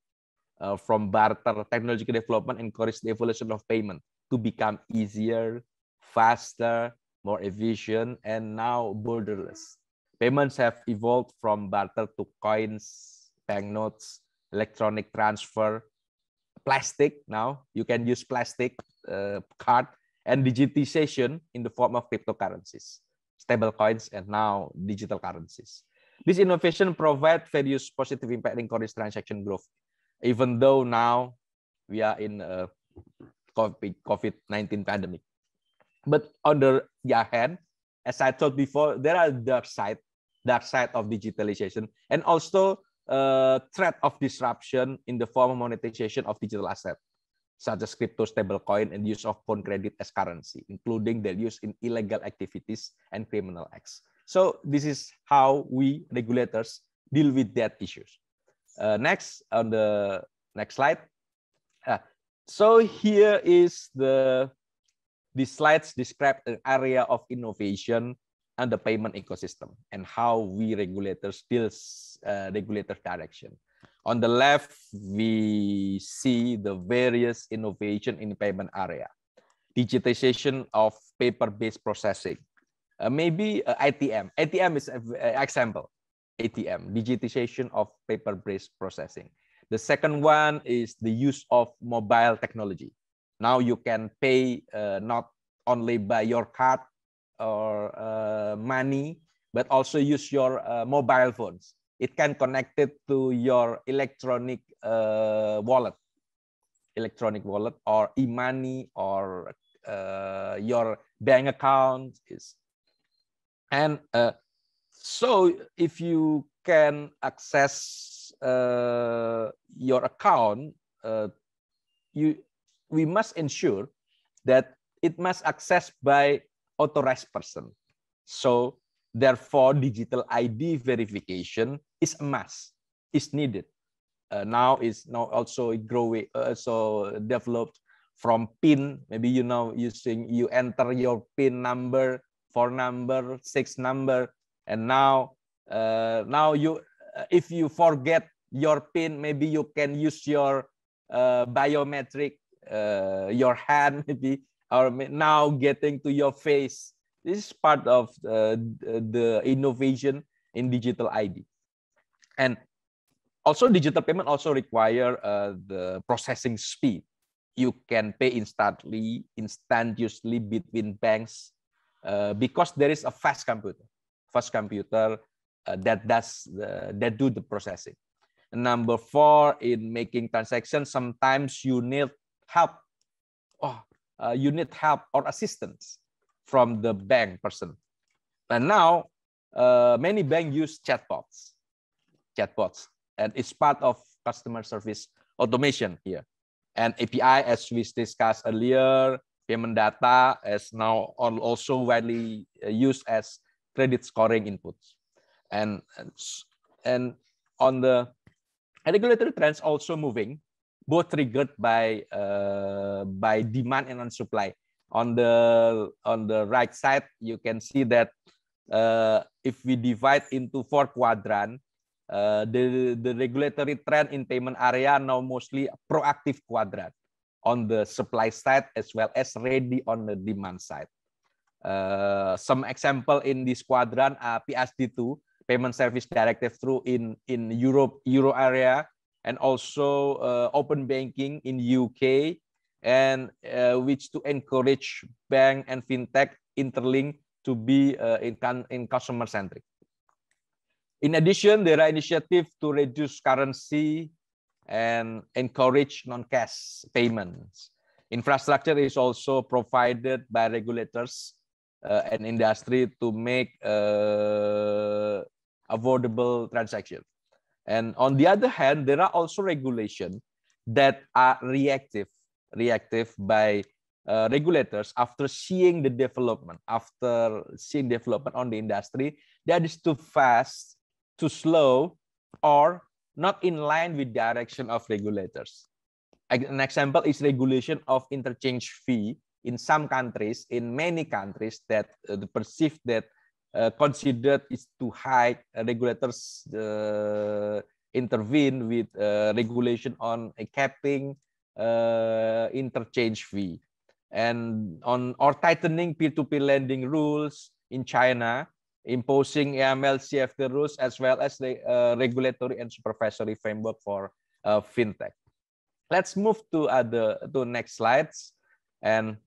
Uh, from barter technological development encourage the evolution of payment to become easier, faster, more efficient, and now borderless. Payments have evolved from barter to coins, banknotes, electronic transfer, plastic now, you can use plastic uh, card and digitization in the form of cryptocurrencies, stable coins, and now digital currencies. This innovation provide various positive impact in current transaction growth, even though now we are in a COVID-19 pandemic. But on the other hand, as I told before, there are dark side, dark side of digitalization, and also uh, threat of disruption in the form of monetization of digital asset, such as crypto stablecoin and use of phone credit as currency, including their use in illegal activities and criminal acts. So this is how we regulators deal with that issues. Uh, next, on the next slide. Uh, so here is the the slides describe an area of innovation and the payment ecosystem and how we regulators deal uh, regulator direction. On the left, we see the various innovation in the payment area. Digitization of paper-based processing. Uh, maybe uh, ATM. ATM is an example. ATM, digitization of paper-based processing. The second one is the use of mobile technology. Now you can pay uh, not only by your card or uh, money, but also use your uh, mobile phones. It can connect it to your electronic uh, wallet, electronic wallet or e-money or uh, your bank account is. And uh, so if you can access uh, your account, you we must ensure that it must access by authorized person. So therefore, digital ID verification is a must, is needed. Uh, now is now also growing, uh, so developed from PIN. Maybe you know using you enter your PIN number, four number, six number, and now uh, now you uh, if you forget your PIN, maybe you can use your uh, biometric, uh, your hand maybe or now getting to your face. This is part of uh, the innovation in digital ID. And also digital payment also require uh, the processing speed. You can pay instantly, instantaneously between banks uh, because there is a fast computer, fast computer uh, that does the, that do the processing. Number four, in making transactions, sometimes you need help. Oh, uh, you need help or assistance from the bank person. And now, uh, many banks use chatbots. Chatbots, and it's part of customer service automation here. And API, as we discussed earlier, payment data is now also widely uh, used as credit scoring inputs. And, and on the regulatory trends also moving, both triggered by uh, by demand and on supply. On the on the right side, you can see that uh, if we divide into four quadrant, uh, the the regulatory trend in payment area now mostly proactive quadrant on the supply side as well as ready on the demand side. Uh, some example in this quadrant are PSD2, Payment Service Directive through in in Europe Euro area and also uh, open banking in UK and uh, which to encourage bank and fintech interlink to be in, in customer centric. In addition, there are initiatives to reduce currency and encourage non-cash payments. Infrastructure is also provided by regulators uh, and industry to make uh, avoidable transactions. And on the other hand, there are also regulations that are reactive, reactive by uh, regulators after seeing the development, after seeing development on the industry that is too fast, too slow, or not in line with direction of regulators. An example is regulation of interchange fee in some countries, in many countries that uh, perceive that uh, considered is too high. Uh, regulators uh, intervene with uh, regulation on a capping uh, interchange fee and on or tightening peer-to-peer lending rules in China, imposing AML CFT rules as well as the uh, regulatory and supervisory framework for fintech. Let's move to other to next slides and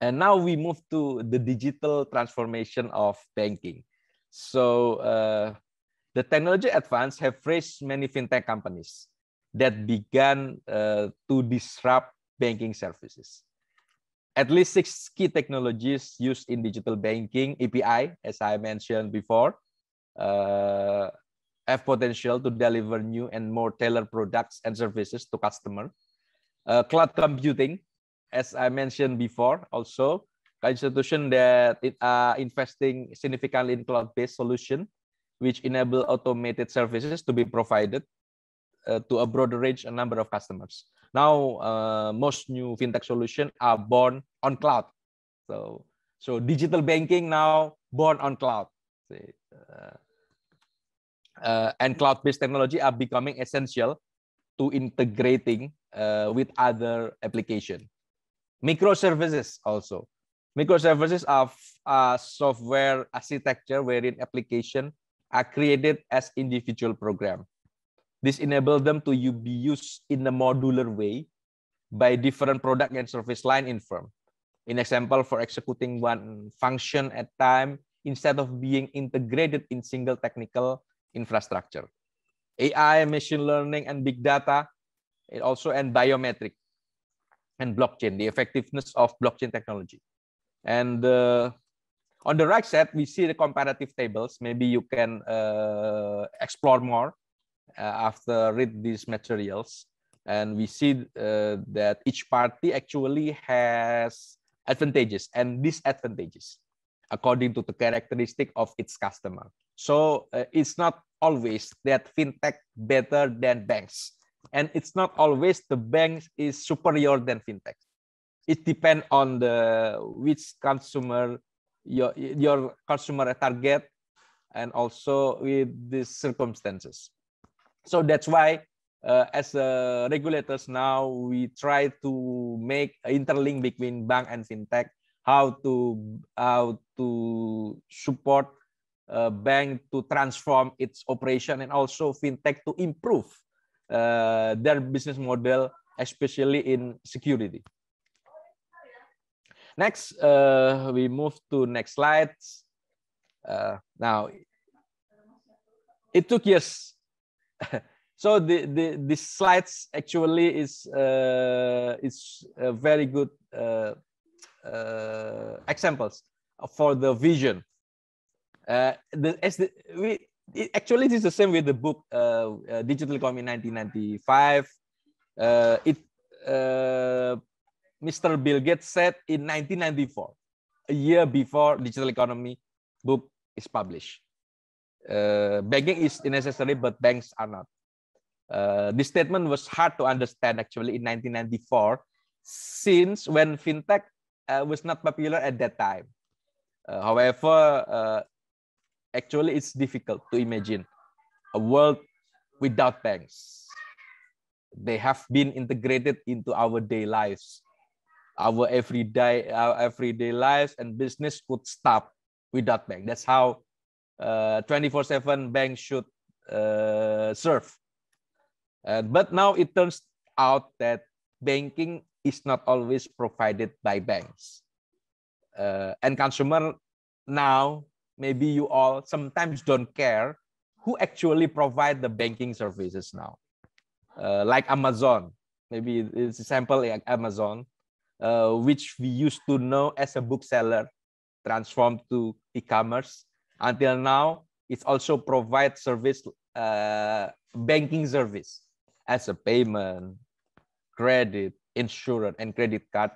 And now we move to the digital transformation of banking. So uh, the technology advance have raised many fintech companies that began uh, to disrupt banking services. At least six key technologies used in digital banking, API, as I mentioned before, uh, have potential to deliver new and more tailored products and services to customer. Uh, cloud computing as I mentioned before, also institution that are investing significantly in cloud-based solution, which enable automated services to be provided uh, to a broader range a number of customers. Now, uh, most new fintech solutions are born on cloud. So, so digital banking now born on cloud. Uh, uh, and cloud-based technology are becoming essential to integrating uh, with other application. Microservices also. Microservices are a software architecture wherein application are created as individual program. This enables them to be used in a modular way by different product and service line in firm. In example, for executing one function at time instead of being integrated in single technical infrastructure. AI, machine learning, and big data, it also and biometric and blockchain, the effectiveness of blockchain technology. And uh, on the right side, we see the comparative tables. Maybe you can uh, explore more after read these materials. And we see uh, that each party actually has advantages and disadvantages according to the characteristic of its customer. So uh, it's not always that fintech better than banks and it's not always the bank is superior than fintech it depends on the which consumer your your consumer target and also with these circumstances so that's why uh, as uh, regulators now we try to make interlink between bank and fintech how to how to support uh, bank to transform its operation and also fintech to improve uh, their business model, especially in security. Next, uh, we move to next slides. Uh, now, it took years. so the, the slides actually is uh, is very good uh, uh, examples for the vision. Uh, the as the we it, actually it is the same with the book uh, uh, Digital Economy 1995. Uh, it Mr. Bill Gates said in 1994, a year before Digital Economy book is published. Uh, banking is necessary, but banks are not. Uh, this statement was hard to understand actually in 1994, since when fintech uh, was not popular at that time. Uh, however, uh, actually it's difficult to imagine a world without banks. They have been integrated into our day lives, our everyday our everyday lives, and business could stop without bank. That's how 24/7 uh, banks should uh, serve. Uh, but now it turns out that banking is not always provided by banks. and consumer now, maybe you all sometimes don't care who actually provide the banking services now. Uh, like Amazon, maybe it's a sample like Amazon, uh, which we used to know as a bookseller, transformed to e-commerce. Until now, it also provides service, uh, banking service as a payment, credit, insurance, and credit card.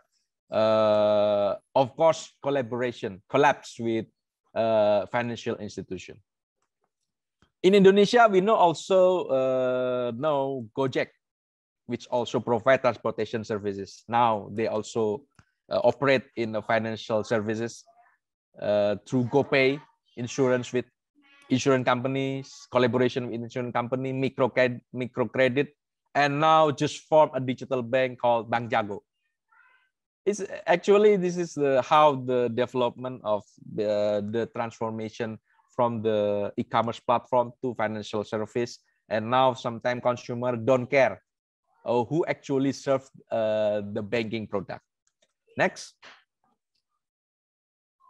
Uh, of course, collaboration, collapse with uh, financial institution. In Indonesia, we know also uh, know Gojek, which also provide transportation services. Now they also uh, operate in the financial services uh, through GoPay, insurance with insurance companies, collaboration with insurance company, micro microcredit, and now just form a digital bank called Bank Jago. It's actually this is the, how the development of the, the transformation from the e-commerce platform to financial service, and now sometimes consumer don't care uh, who actually serve uh, the banking product. Next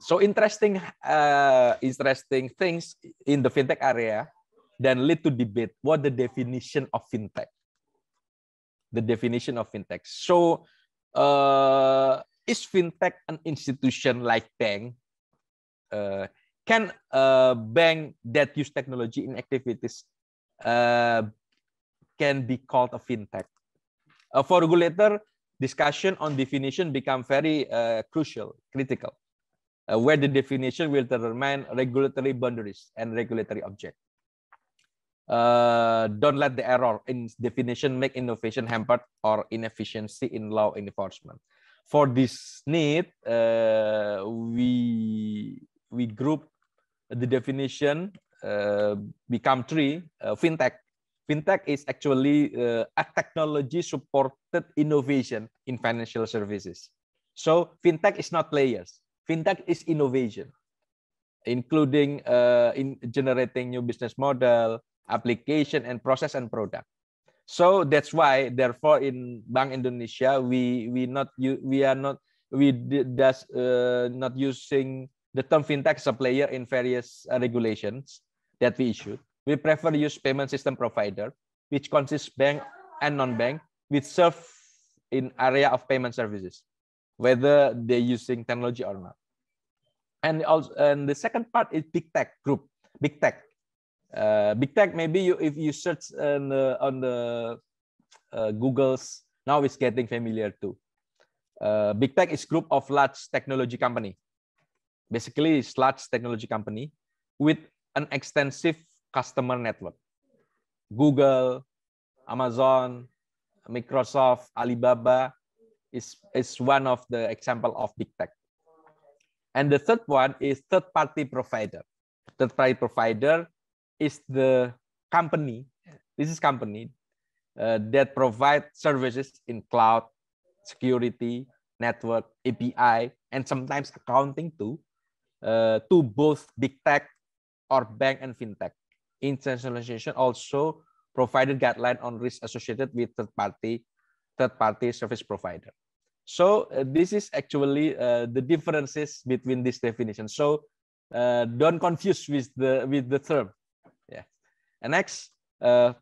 so interesting uh, interesting things in the fintech area then lead to debate what the definition of fintech. The definition of fintech. So uh, is fintech an institution like bank? Uh, can a bank that use technology in activities uh, can be called a fintech? Uh, for regulator discussion on definition become very uh, crucial critical uh, where the definition will determine regulatory boundaries and regulatory object. Uh, don't let the error in definition make innovation hampered or inefficiency in law enforcement. For this need, uh, we we group the definition uh, become three. Uh, fintech. Fintech is actually uh, a technology supported innovation in financial services. So fintech is not players fintech is innovation, including uh, in generating new business model, application, and process and product. So that's why, therefore, in Bank Indonesia, we we not we are not we does uh, not using the term fintech as a player in various uh, regulations that we issued. We prefer use payment system provider, which consists bank and non-bank, which serve in area of payment services, whether they're using technology or not. And also and the second part is big tech group big tech. Uh, big tech maybe you if you search on the, on the uh, google's now it's getting familiar too. Uh, big tech is group of large technology company. Basically it's large technology company with an extensive customer network. Google amazon microsoft alibaba is is one of the example of big tech and the third one is third-party provider. Third-party provider is the company, this is company uh, that provide services in cloud, security, network, API, and sometimes accounting too, uh, to both big tech or bank and fintech. Internationalization also provided guideline on risk associated with third-party third-party service provider. So uh, this is actually uh, the differences between these definitions. So uh, don't confuse with the with the term. Yeah. And next, uh,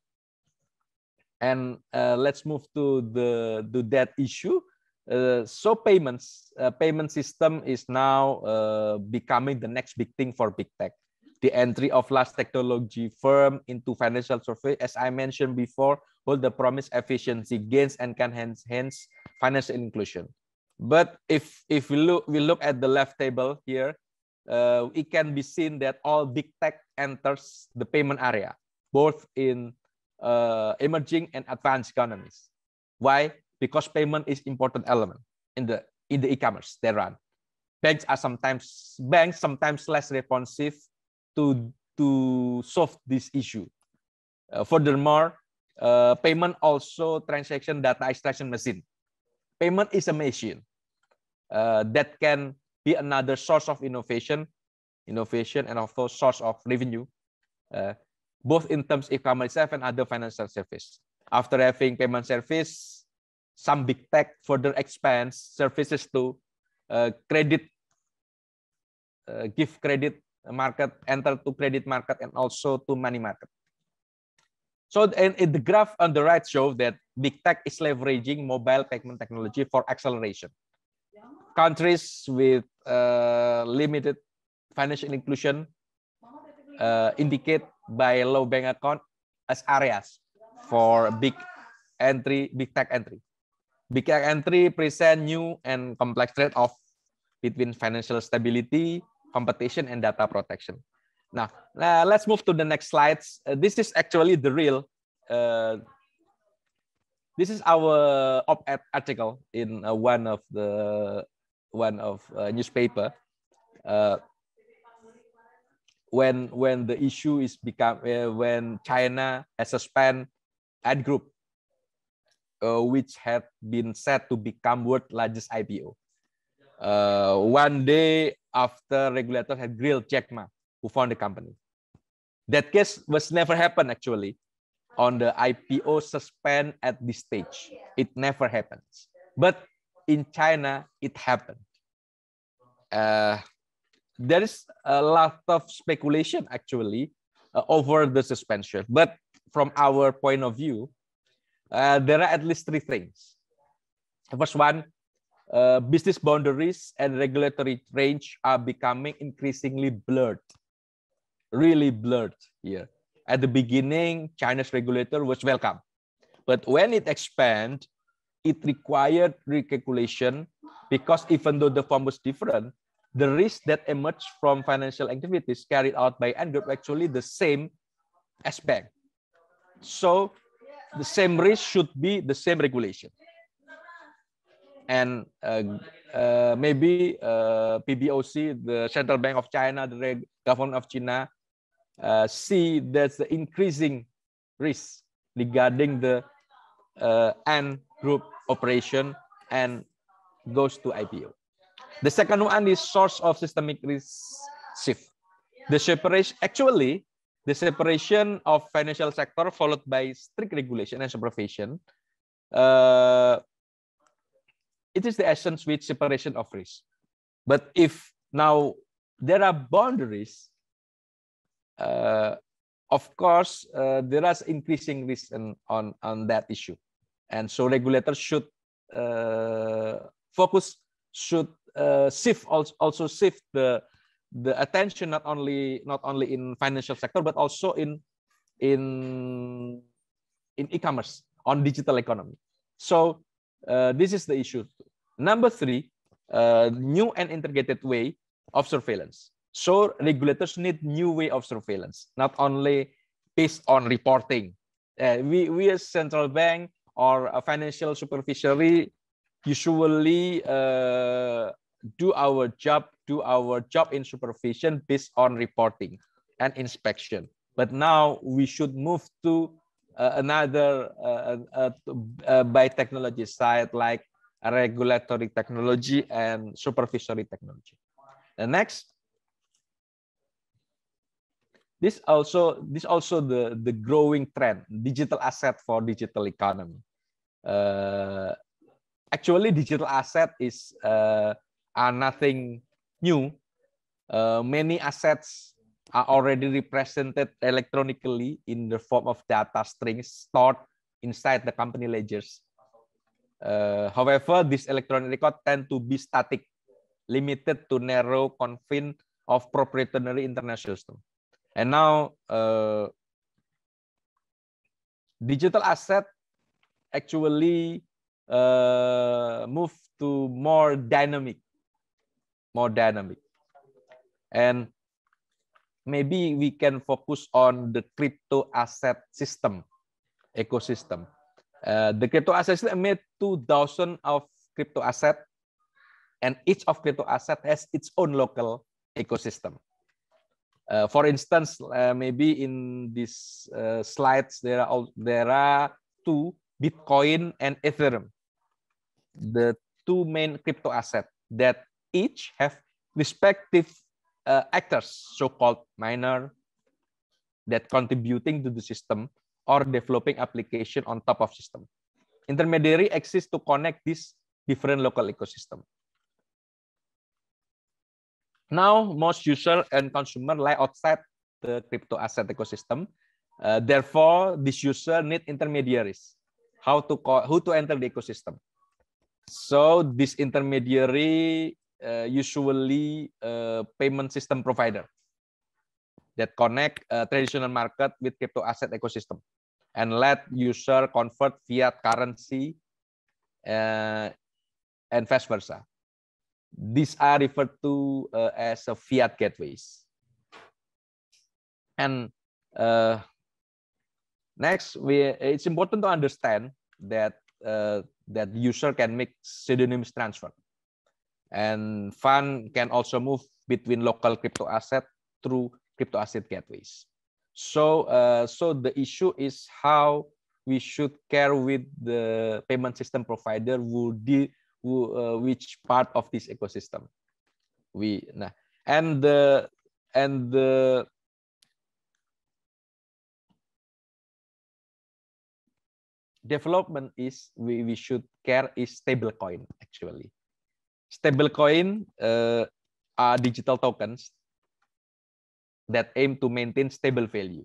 and uh, let's move to the to that issue. Uh, so payments, payment system is now becoming the next big thing for big tech. The entry of large technology firm into financial service, as I mentioned before, hold the promise efficiency gains and can hence, hence financial inclusion. But if if we look we look at the left table here, uh, it can be seen that all big tech enters the payment area, both in uh, emerging and advanced economies. Why? Because payment is important element in the in the e-commerce they run. Banks are sometimes banks sometimes less responsive to to solve this issue. Uh, furthermore, uh, payment also transaction data extraction machine. Payment is a machine uh, that can be another source of innovation, innovation and also source of revenue. Uh, both in terms of e-commerce and other financial service. After having payment service, some big tech further expands services to uh, credit, uh, give credit market, enter to credit market, and also to money market. So in the graph on the right show that big tech is leveraging mobile payment technology for acceleration. Countries with uh, limited financial inclusion uh, indicate by low bank account as areas for big entry, big tech entry. Big tech entry present new and complex trade-off between financial stability, competition, and data protection. Now, uh, let's move to the next slides. Uh, this is actually the real. Uh, this is our op-ed article in uh, one of the one of uh, newspaper. Uh, when when the issue is become when China has suspend ad Group, which had been said to become world largest IPO. One day after regulator had grilled Jack Ma, who found the company. That case was never happened actually on the IPO suspend at this stage. It never happens. But in China, it happened. Uh, there is a lot of speculation actually uh, over the suspension. But from our point of view, uh, there are at least three things. First one, uh, business boundaries and regulatory range are becoming increasingly blurred, really blurred here. At the beginning, China's regulator was welcome. But when it expanded, it required recalculation because even though the form was different, the risk that emerged from financial activities carried out by Ant Group actually the same aspect. So the same risk should be the same regulation. And uh, uh, maybe uh, PBOC, the Central Bank of China, the government of China, uh, see there's the increasing risk regarding the uh, Group operation and goes to IPO. The second one is source of systemic risk shift. The separation, actually, the separation of financial sector followed by strict regulation and supervision. Uh, it is the essence with separation of risk. But if now there are boundaries, uh, of course, uh, there is increasing risk on, on, on that issue. And so regulators should uh, focus, should uh, shift also, also shift the the attention not only not only in financial sector but also in in in e-commerce on digital economy so uh, this is the issue. Number three uh, new and integrated way of surveillance. So regulators need new way of surveillance not only based on reporting. Uh, we we as central bank or a financial supervisory usually uh, do our job, do our job in supervision based on reporting and inspection. But now we should move to another uh, uh, uh by technology side like regulatory technology and supervisory technology. The next, this also this also the the growing trend digital asset for digital economy. Uh, actually, digital asset is uh, are nothing new. Uh, many assets are already represented electronically in the form of data strings stored inside the company ledgers. Uh, however, these electronic records tend to be static, limited to narrow confine of proprietary international system. And now, uh, digital asset actually uh, move to more dynamic, more dynamic. And maybe we can focus on the crypto asset system, ecosystem. Uh, the crypto asset system made 2000 of crypto asset and each of crypto asset has its own local ecosystem. Uh, for instance, uh, maybe in these uh, slides, there are, there are two, Bitcoin and Ethereum, the two main crypto assets that each have respective uh, actors, so-called miner, that contributing to the system or developing application on top of system. Intermediary exists to connect this different local ecosystem. Now, most user and consumer lie outside the crypto asset ecosystem. Uh, therefore, this user need intermediaries. How to call, who to enter the ecosystem? So this intermediary uh, usually uh, payment system provider that connect uh, traditional market with crypto asset ecosystem and let user convert fiat currency uh, and vice versa. These are referred to uh, as a fiat gateways. And uh, next, we it's important to understand that that user can make pseudonymous transfer and fund can also move between local crypto asset through crypto asset gateways. So, uh, so the issue is how we should care with the payment system provider who who, uh, which part of this ecosystem. We nah, and the and the development is we, we should care is stable coin actually Stablecoin uh, are digital tokens that aim to maintain stable value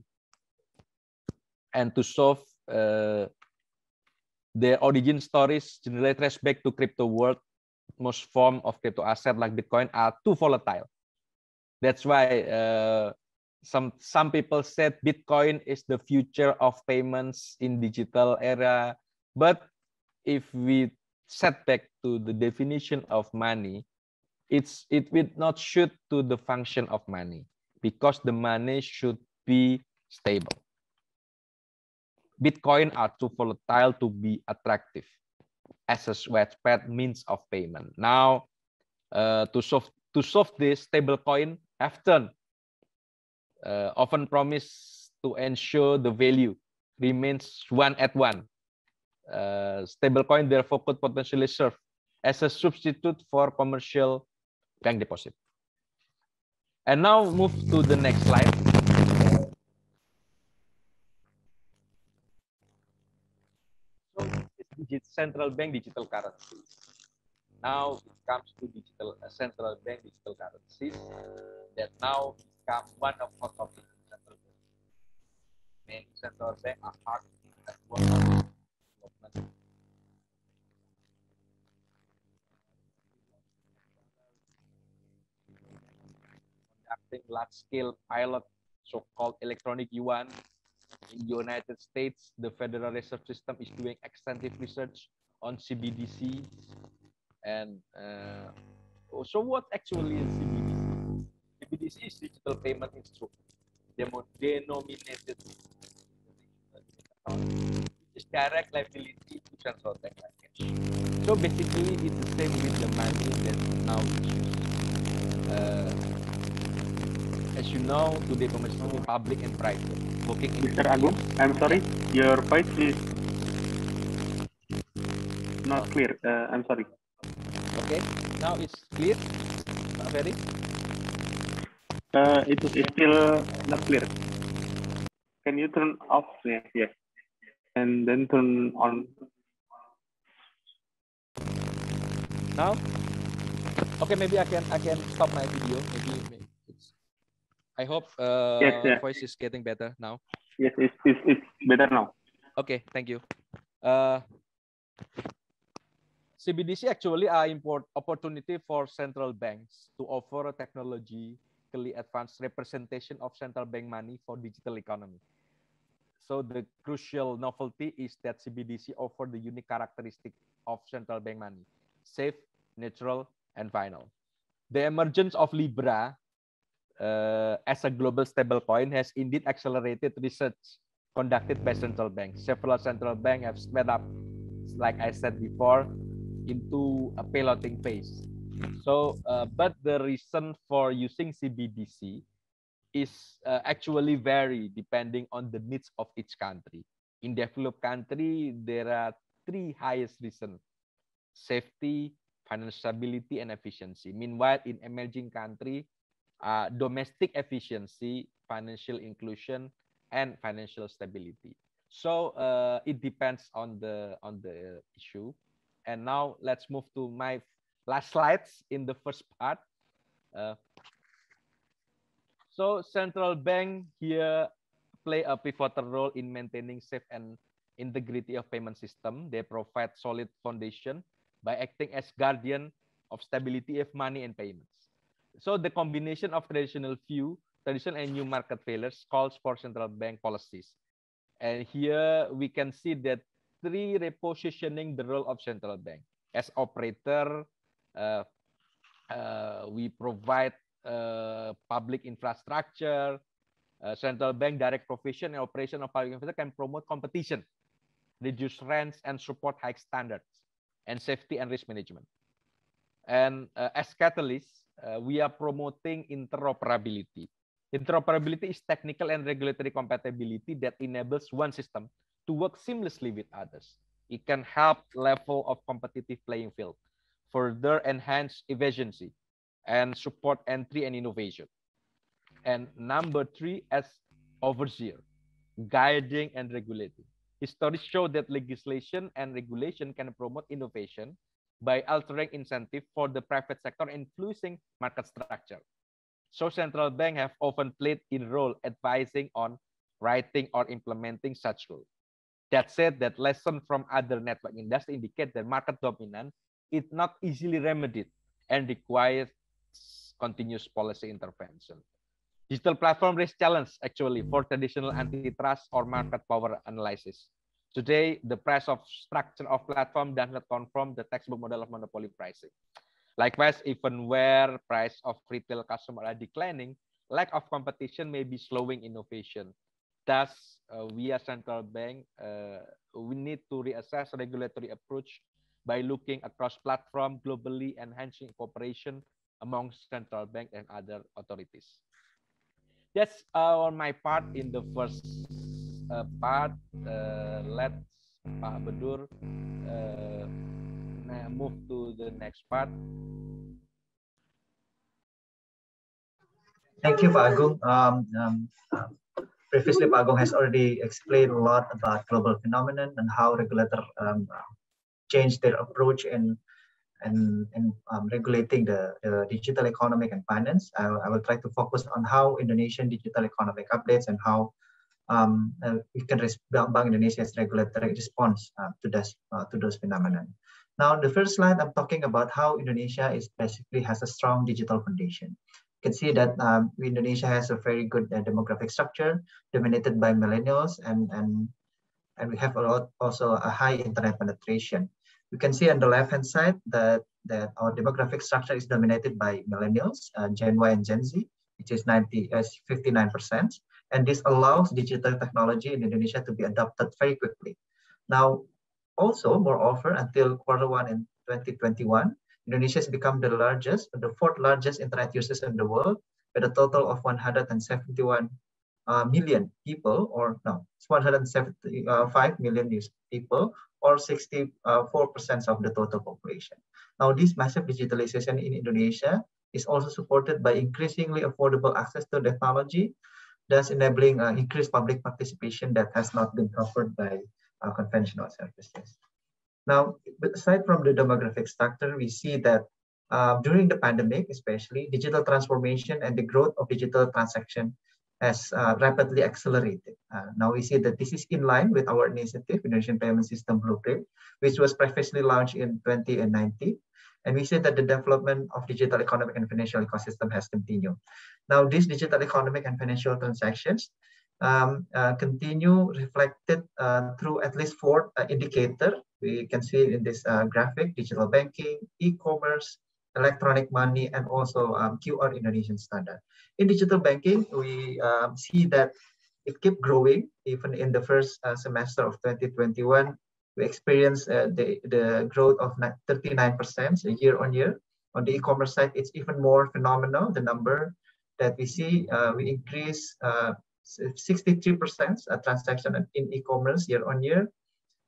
and to solve uh, their origin stories generally trace back to crypto world. Most form of crypto asset like Bitcoin are too volatile. That's why uh, some some people said Bitcoin is the future of payments in digital era. But if we set back to the definition of money, it's it will not shoot to the function of money because the money should be stable. Bitcoin are too volatile to be attractive as a sweatpad means of payment. Now, uh, to solve to solve this, stablecoin have done uh, often promise to ensure the value remains one at one uh, stablecoin therefore could potentially serve as a substitute for commercial bank deposit. And now move to the next slide. So central bank digital currency. Now it comes to digital uh, central bank digital currencies that now become one of our topics central bank. Central bank are hard conducting large-scale pilot, so-called electronic yuan. In the United States, the Federal Reserve System is doing extensive research on CBDC. And uh, so what actually is CBDC? CBDC is digital payment instrument denominated direct liability to bank like cash. So basically, it's the same with the money that now is used. Uh, as you know, today commercial public and private working in Mr. Agung, I'm sorry, your voice is not clear. Uh, I'm sorry. Okay, now it's clear. Not very. Uh, it is still not clear. Can you turn off? Yeah, yes and then turn on. Now? Okay, maybe I can I can stop my video. Maybe, maybe it's I hope uh, yes, yes. voice is getting better now. Yes, it's, it's, it's better now. Okay, thank you. Uh, CBDC actually are import opportunity for central banks to offer a technologically advanced representation of central bank money for digital economy. So the crucial novelty is that CBDC offer the unique characteristic of central bank money, safe, natural, and final. The emergence of Libra uh, as a global stablecoin has indeed accelerated research conducted by central banks. Several central banks have sped up, like I said before, into a piloting phase. So, uh, but the reason for using CBDC is uh, actually vary depending on the needs of each country. In developed country, there are three highest reasons: safety, financial stability, and efficiency. Meanwhile, in emerging country, uh, domestic efficiency, financial inclusion, and financial stability. So uh, it depends on the on the issue. And now let's move to my last slides in the first part. Uh, so central bank here play a pivotal role in maintaining safe and integrity of payment system. They provide solid foundation by acting as guardian of stability of money and payments. So the combination of traditional view, traditional and new market failures calls for central bank policies. And here we can see that three repositioning the role of central bank as operator uh, uh, we provide uh, public infrastructure uh, central bank direct provision and operation of public infrastructure can promote competition reduce rents and support high standards and safety and risk management and uh, as catalysts we are promoting interoperability interoperability is technical and regulatory compatibility that enables one system to work seamlessly with others. It can help level of competitive playing field, further enhance efficiency, and support entry and innovation. And number three, as overseer, guiding and regulating. History show that legislation and regulation can promote innovation by altering incentive for the private sector influencing market structure. So central bank have often played in role advising on writing or implementing such rules. That said, that lesson from other network industry indicate that market dominance is not easily remedied and requires continuous policy intervention. Digital platform raise challenge actually for traditional antitrust or market power analysis. Today, the price of structure of platform does not confirm the textbook model of monopoly pricing. Likewise, even where price of retail customer are declining, lack of competition may be slowing innovation. Thus, uh, we as central bank, uh, we need to reassess regulatory approach by looking across platform globally, enhancing cooperation among central bank and other authorities. That's uh, on my part in the first uh, part. Uh, let's Pak Bedur uh, move to the next part. Thank you, Pak Agung. Um, um, previously Pak Agung has already explained a lot about global phenomenon and how regulator um, change their approach in and, and um, regulating the, the, digital economic and finance. I, I, will try to focus on how Indonesian digital economic updates and how um, uh, we can Bank Indonesia's regulatory response uh, to this uh, to those phenomenon. Now, the first slide I'm talking about how Indonesia is basically has a strong digital foundation You can see that um, Indonesia has a very good uh, demographic structure dominated by millennials and, and, and we have a lot also a high internet penetration. You can see on the left hand side that, that our demographic structure is dominated by millennials, uh, Gen Y and Gen Z, which is 90, uh, 59%. And this allows digital technology in Indonesia to be adopted very quickly. Now, also, moreover, until quarter one in 2021, Indonesia has become the largest, the fourth largest internet users in the world, with a total of 171 uh, million people, or no, 175 million people, or 64% uh, of the total population. Now, this massive digitalization in Indonesia is also supported by increasingly affordable access to technology, thus enabling uh, increased public participation that has not been covered by uh, conventional services. Now, aside from the demographic structure, we see that uh, during the pandemic, especially digital transformation and the growth of digital transaction has uh, rapidly accelerated. Uh, now we see that this is in line with our initiative, Indonesian Payment System Blueprint, which was previously launched in 2019. And we see that the development of digital economic and financial ecosystem has continued. Now, these digital economic and financial transactions um, uh, continue reflected uh, through at least four uh, indicators. We can see in this uh, graphic, digital banking, e-commerce, electronic money, and also um, QR Indonesian standard. In digital banking, we um, see that it kept growing even in the first uh, semester of 2021. We experienced uh, the, the growth of 39% year on year. On the e-commerce side, it's even more phenomenal. The number that we see, uh, we increase 63% uh, transaction in e-commerce year on year.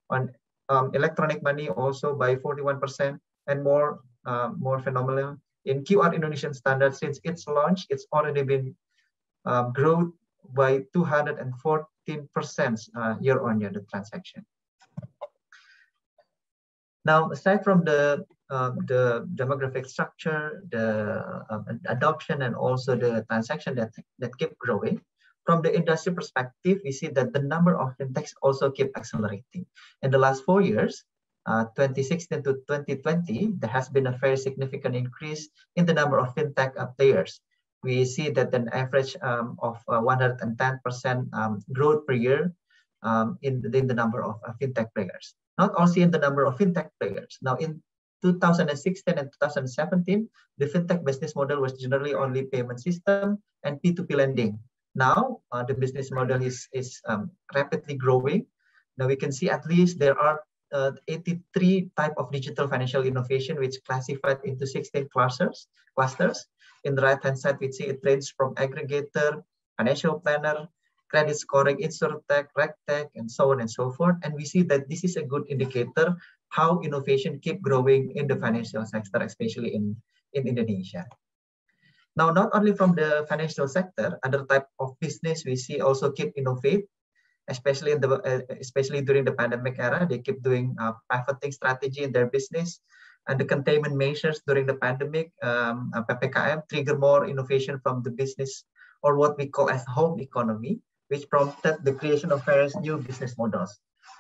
On um, electronic money also by 41% and more uh, more phenomenal. In QR Indonesian standard, since its launch, it's already been uh, grown by 214% uh, year on year, the transaction. Now, aside from the um, the demographic structure, the um, adoption, and also the transaction that, that keep growing, from the industry perspective, we see that the number of fintechs also keep accelerating. In the last four years, uh, 2016 to 2020, there has been a very significant increase in the number of fintech players. We see that an average um, of 110% uh, um, growth per year um, in, the, in the number of uh, fintech players. Not also in the number of fintech players. Now, in 2016 and 2017, the fintech business model was generally only payment system and P2P lending. Now, uh, the business model is, is um, rapidly growing. Now we can see at least there are uh, 83 type of digital financial innovation which classified into 16 clusters. clusters. In the right-hand side, we see it ranges from aggregator, financial planner, credit scoring, insurtech, regtech, and so on and so forth. And we see that this is a good indicator how innovation keep growing in the financial sector, especially in, in Indonesia. Now, not only from the financial sector, other type of business we see also keep innovate especially in the uh, especially during the pandemic era they keep doing uh, pivoting strategy in their business and the containment measures during the pandemic um, uh, ppkm trigger more innovation from the business or what we call as home economy which prompted the creation of various new business models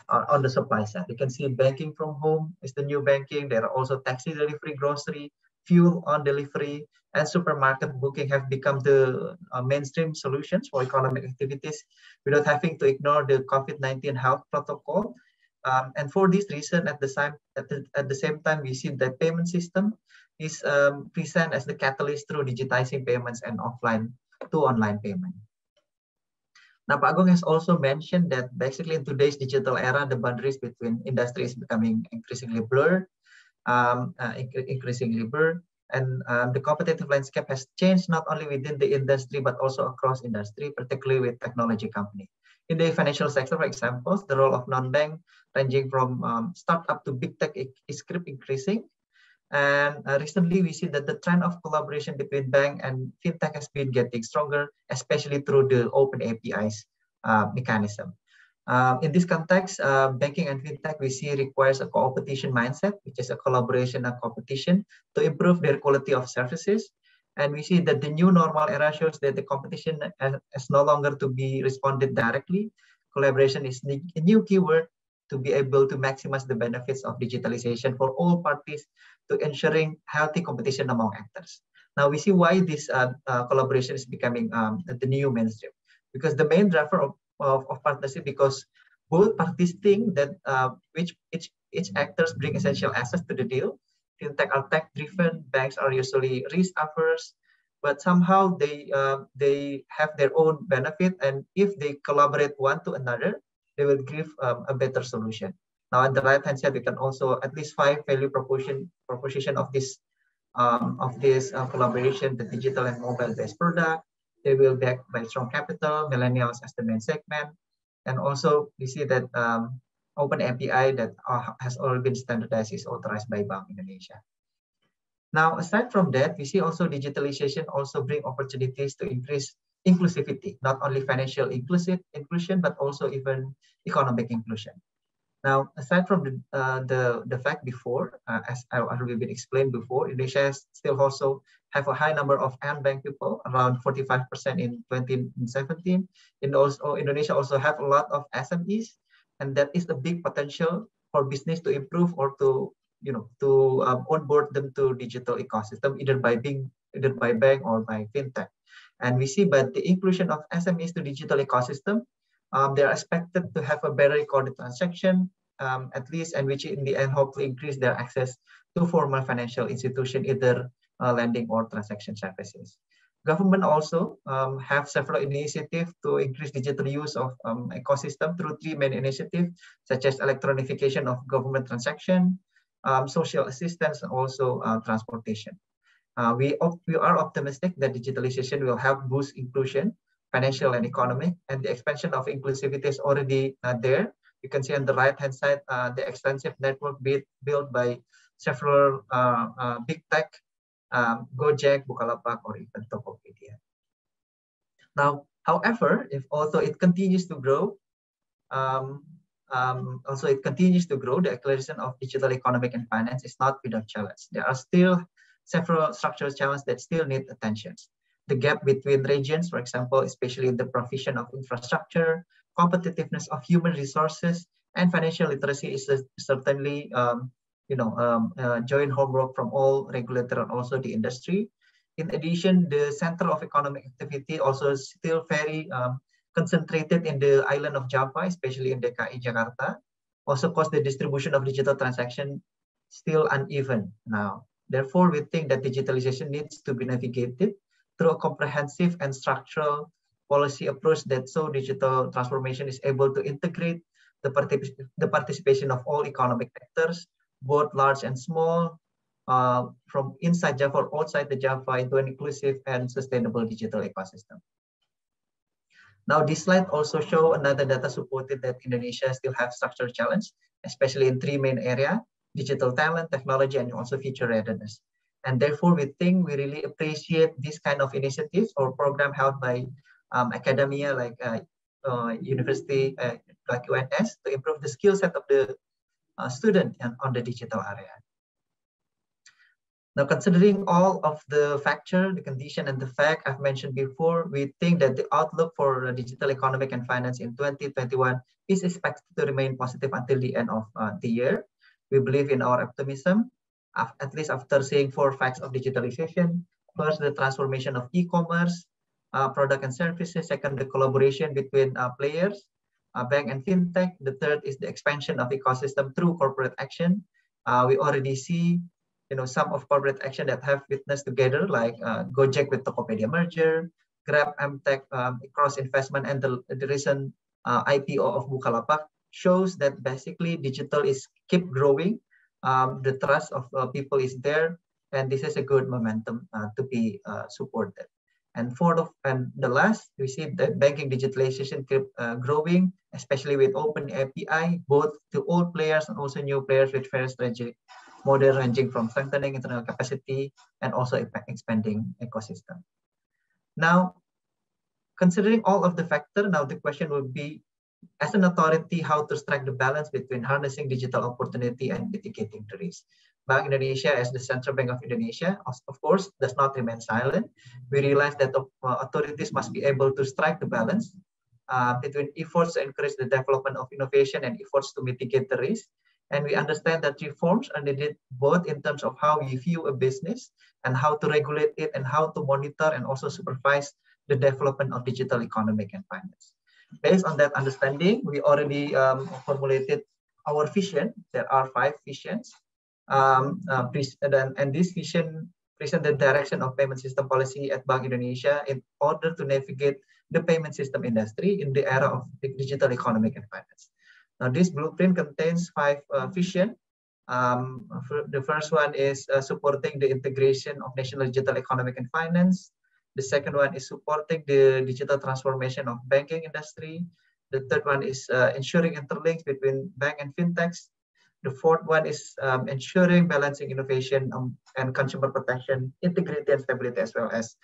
uh, on the supply side. You can see banking from home is the new banking. There are also taxi delivery grocery fuel on delivery and supermarket booking have become the uh, mainstream solutions for economic activities without having to ignore the COVID-19 health protocol. Um, and for this reason, at the, same, at, the, at the same time, we see that payment system is um, present as the catalyst through digitizing payments and offline to online payment. Now, Pak Agung has also mentioned that basically in today's digital era, the boundaries between industry is becoming increasingly blurred um, uh, increasingly blurred. And um, the competitive landscape has changed not only within the industry, but also across industry, particularly with technology companies. In the financial sector, for example, the role of non-bank ranging from um, startup to big tech is keep increasing. And uh, recently, we see that the trend of collaboration between bank and fintech has been getting stronger, especially through the open APIs uh, mechanism. Uh, in this context, uh, banking and fintech we see requires a competition mindset, which is a collaboration and competition to improve their quality of services. And we see that the new normal era shows that the competition is no longer to be responded directly. Collaboration is a new keyword to be able to maximize the benefits of digitalization for all parties to ensuring healthy competition among actors. Now we see why this uh, uh, collaboration is becoming um, the new mainstream because the main driver of of, of partnership because both parties think that uh, which each each actors bring essential assets to the deal. Fintech are tech driven, banks are usually risk averse, but somehow they uh, they have their own benefit, and if they collaborate one to another, they will give um, a better solution. Now, on the right hand side, we can also at least five value proposition proposition of this um, of this uh, collaboration: the digital and mobile based product, they will back by strong capital, millennials as the main segment. And also we see that um, open API that uh, has already been standardized is authorized by Bank Indonesia. Now, aside from that, we see also digitalization also bring opportunities to increase inclusivity, not only financial inclusive inclusion, but also even economic inclusion. Now, aside from the uh, the, the fact before, uh, as I already been explained before, Indonesia still also have a high number of unbanked people, around 45% in 2017. And also Indonesia also have a lot of SMEs, and that is a big potential for business to improve or to you know to um, onboard them to digital ecosystem either by being either by bank or by fintech. And we see by the inclusion of SMEs to digital ecosystem, um, they are expected to have a better recorded transaction, um, at least, and which in the end hopefully increase their access to formal financial institution, either uh, lending or transaction services. Government also um, have several initiatives to increase digital use of um, ecosystem through three main initiatives, such as electronification of government transaction, um, social assistance, and also uh, transportation. Uh, we, we are optimistic that digitalization will help boost inclusion, financial and economic, and the expansion of inclusivity is already uh, there. You can see on the right-hand side, uh, the extensive network built, by several uh, big tech, um, Gojek, Bukalapak, or even Tokopedia. Now, however, if also it continues to grow, um, um, also it continues to grow, the acceleration of digital economic and finance is not without challenge. There are still several structural challenges that still need attention. The gap between regions, for example, especially the provision of infrastructure, competitiveness of human resources, and financial literacy is certainly um, you know, um, uh, joint homework from all regulator and also the industry. In addition, the center of economic activity also is still very um, concentrated in the island of Java, especially in DKI Jakarta. Also cause the distribution of digital transaction still uneven now. Therefore, we think that digitalization needs to be navigated through a comprehensive and structural policy approach that so digital transformation is able to integrate the, particip the participation of all economic actors, both large and small, uh, from inside Java or outside the Java into an inclusive and sustainable digital ecosystem. Now, this slide also show another data supported that Indonesia still have structural challenge, especially in three main area, digital talent, technology, and also future readiness. And therefore, we think we really appreciate this kind of initiatives or program held by um, academia like uh, uh, university uh, like UNS to improve the skill set of the uh, student and on the digital area. Now, considering all of the factor, the condition, and the fact I've mentioned before, we think that the outlook for digital economic and finance in 2021 is expected to remain positive until the end of uh, the year we believe in our optimism, at least after seeing four facts of digitalization. First, the transformation of e-commerce, uh, product and services. Second, the collaboration between uh, players, bank and fintech. The third is the expansion of ecosystem through corporate action. Uh, we already see you know, some of corporate action that have witnessed together, like uh, Gojek with Tokopedia merger, Grab, Emtek um, cross investment, and the, the recent uh, IPO of Bukalapak shows that basically digital is keep growing. Um, the trust of uh, people is there, and this is a good momentum uh, to be uh, supported. And for the and the last, we see that banking digitalization keep uh, growing, especially with open API, both to old players and also new players with various strategic model ranging from strengthening internal capacity and also expanding ecosystem. Now, considering all of the factor, now the question would be as an authority how to strike the balance between harnessing digital opportunity and mitigating the risk. Bank Indonesia, as the central bank of Indonesia, of course, does not remain silent. We realize that uh, authorities must be able to strike the balance uh, between efforts to encourage the development of innovation and efforts to mitigate the risk. And we understand that reforms are needed both in terms of how we view a business and how to regulate it and how to monitor and also supervise the development of digital economic and finance based on that understanding, we already um, formulated our vision. There are five visions. Um, uh, and, this vision present the direction of payment system policy at Bank Indonesia in order to navigate the payment system industry in the era of digital economic and finance. Now, this blueprint contains five uh, vision. Um, the first one is uh, supporting the integration of national digital economic and finance. The second one is supporting the digital transformation of banking industry. The third one is uh, ensuring interlinks between bank and fintechs. The fourth one is um, ensuring balancing innovation um, and consumer protection, integrity and stability, as well as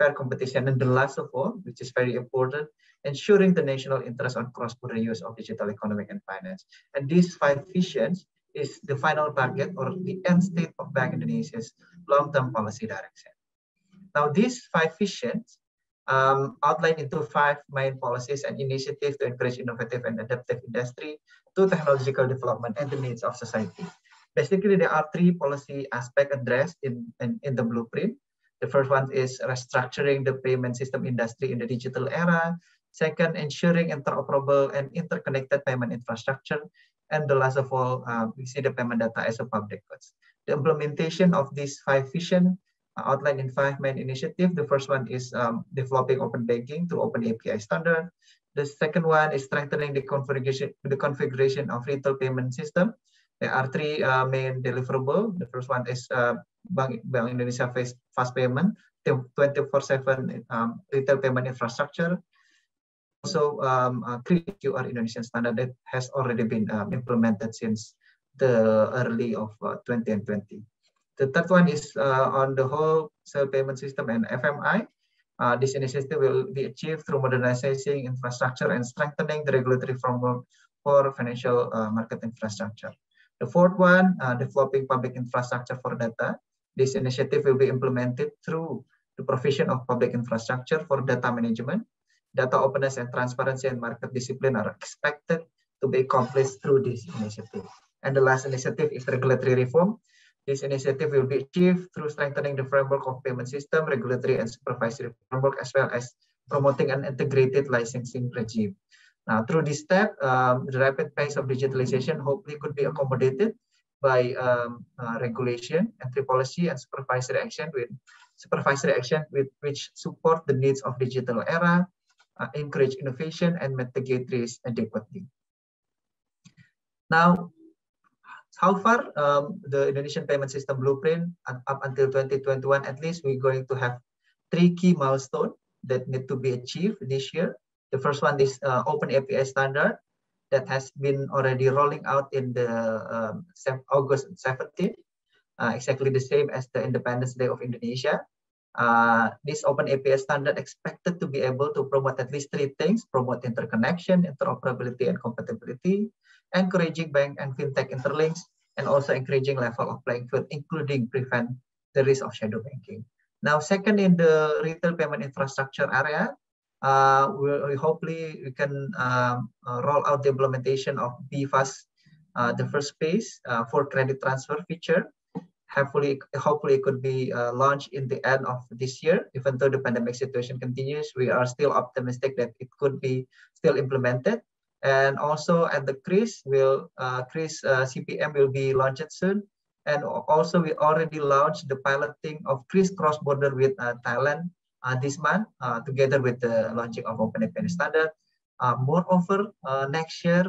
fair competition, and the last of all, which is very important, ensuring the national interest on cross-border use of digital economic and finance. And these five visions is the final target or the end state of Bank Indonesia's long-term policy direction. Now, these five visions um, outlined into five main policies and initiatives to encourage innovative and adaptive industry to technological development and the needs of society. Basically, there are three policy aspects addressed in, in, in the blueprint. The first one is restructuring the payment system industry in the digital era. Second, ensuring interoperable and interconnected payment infrastructure. And the last of all, uh, we see the payment data as a public goods. The implementation of these five vision uh, outlined in five main initiatives. The first one is um, developing open banking through open API standard. The second one is strengthening the configuration, the configuration of retail payment system. There are three uh, main deliverables. The first one is uh, Bank, Bank Indonesia fast, fast payment, 24/7 um, retail payment infrastructure. Also, um, uh, QR Indonesian standard that has already been um, implemented since the early of uh, 2020. The third one is uh, on the wholesale payment system and FMI. Uh, this initiative will be achieved through modernizing infrastructure and strengthening the regulatory framework for financial uh, market infrastructure. The fourth one, uh, developing public infrastructure for data. This initiative will be implemented through the provision of public infrastructure for data management. Data openness and transparency and market discipline are expected to be accomplished through this initiative. And the last initiative is regulatory reform. This initiative will be achieved through strengthening the framework of payment system, regulatory and supervisory framework, as well as promoting an integrated licensing regime. Now, through this step, um, the rapid pace of digitalization hopefully could be accommodated by um, uh, regulation, entry policy, and supervisory action with supervisory action with which support the needs of digital era, uh, encourage innovation, and mitigate risk adequately. Now, how far um, the Indonesian payment system blueprint up until 2021, at least we're going to have three key milestones that need to be achieved this year. The first one is uh, open API standard that has been already rolling out in the um, August 17, uh, exactly the same as the Independence Day of Indonesia. Uh, this open API standard expected to be able to promote at least three things, promote interconnection, interoperability, and compatibility, encouraging bank and fintech interlinks, and also encouraging level of playing field, including prevent the risk of shadow banking. Now, second, in the retail payment infrastructure area, uh, we, we, hopefully we can um, uh, roll out the implementation of BI-FAST, uh, the first phase uh, for credit transfer feature. Hopefully, hopefully it could be uh, launched in the end of this year. Even though the pandemic situation continues, we are still optimistic that it could be still implemented and also at the QRIS, will uh, QRIS CPM will be launched soon. And also we already launched the piloting of QRIS cross-border with Thailand this month, uh, together with the launching of OpenAPI standard. Uh, moreover, uh, next year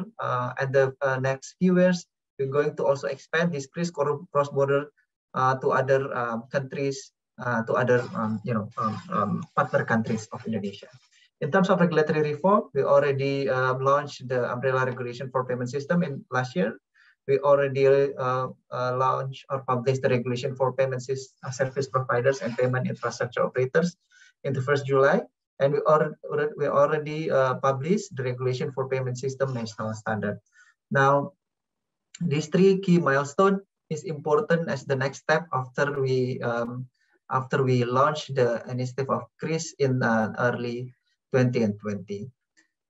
and the next few years, we're going to also expand this cross-border to other um, countries, to other um, you know um, um, partner countries of Indonesia. In terms of regulatory reform, we already um, launched the umbrella regulation for payment system in last year. We already uh, uh, launched or published the regulation for payment uh, service providers and payment infrastructure operators in the first July. And we, already, we already uh, published the regulation for payment system national standard. Now, these three key milestone is important as the next step after we um, after we launch the initiative of QRIS in uh, early 2020.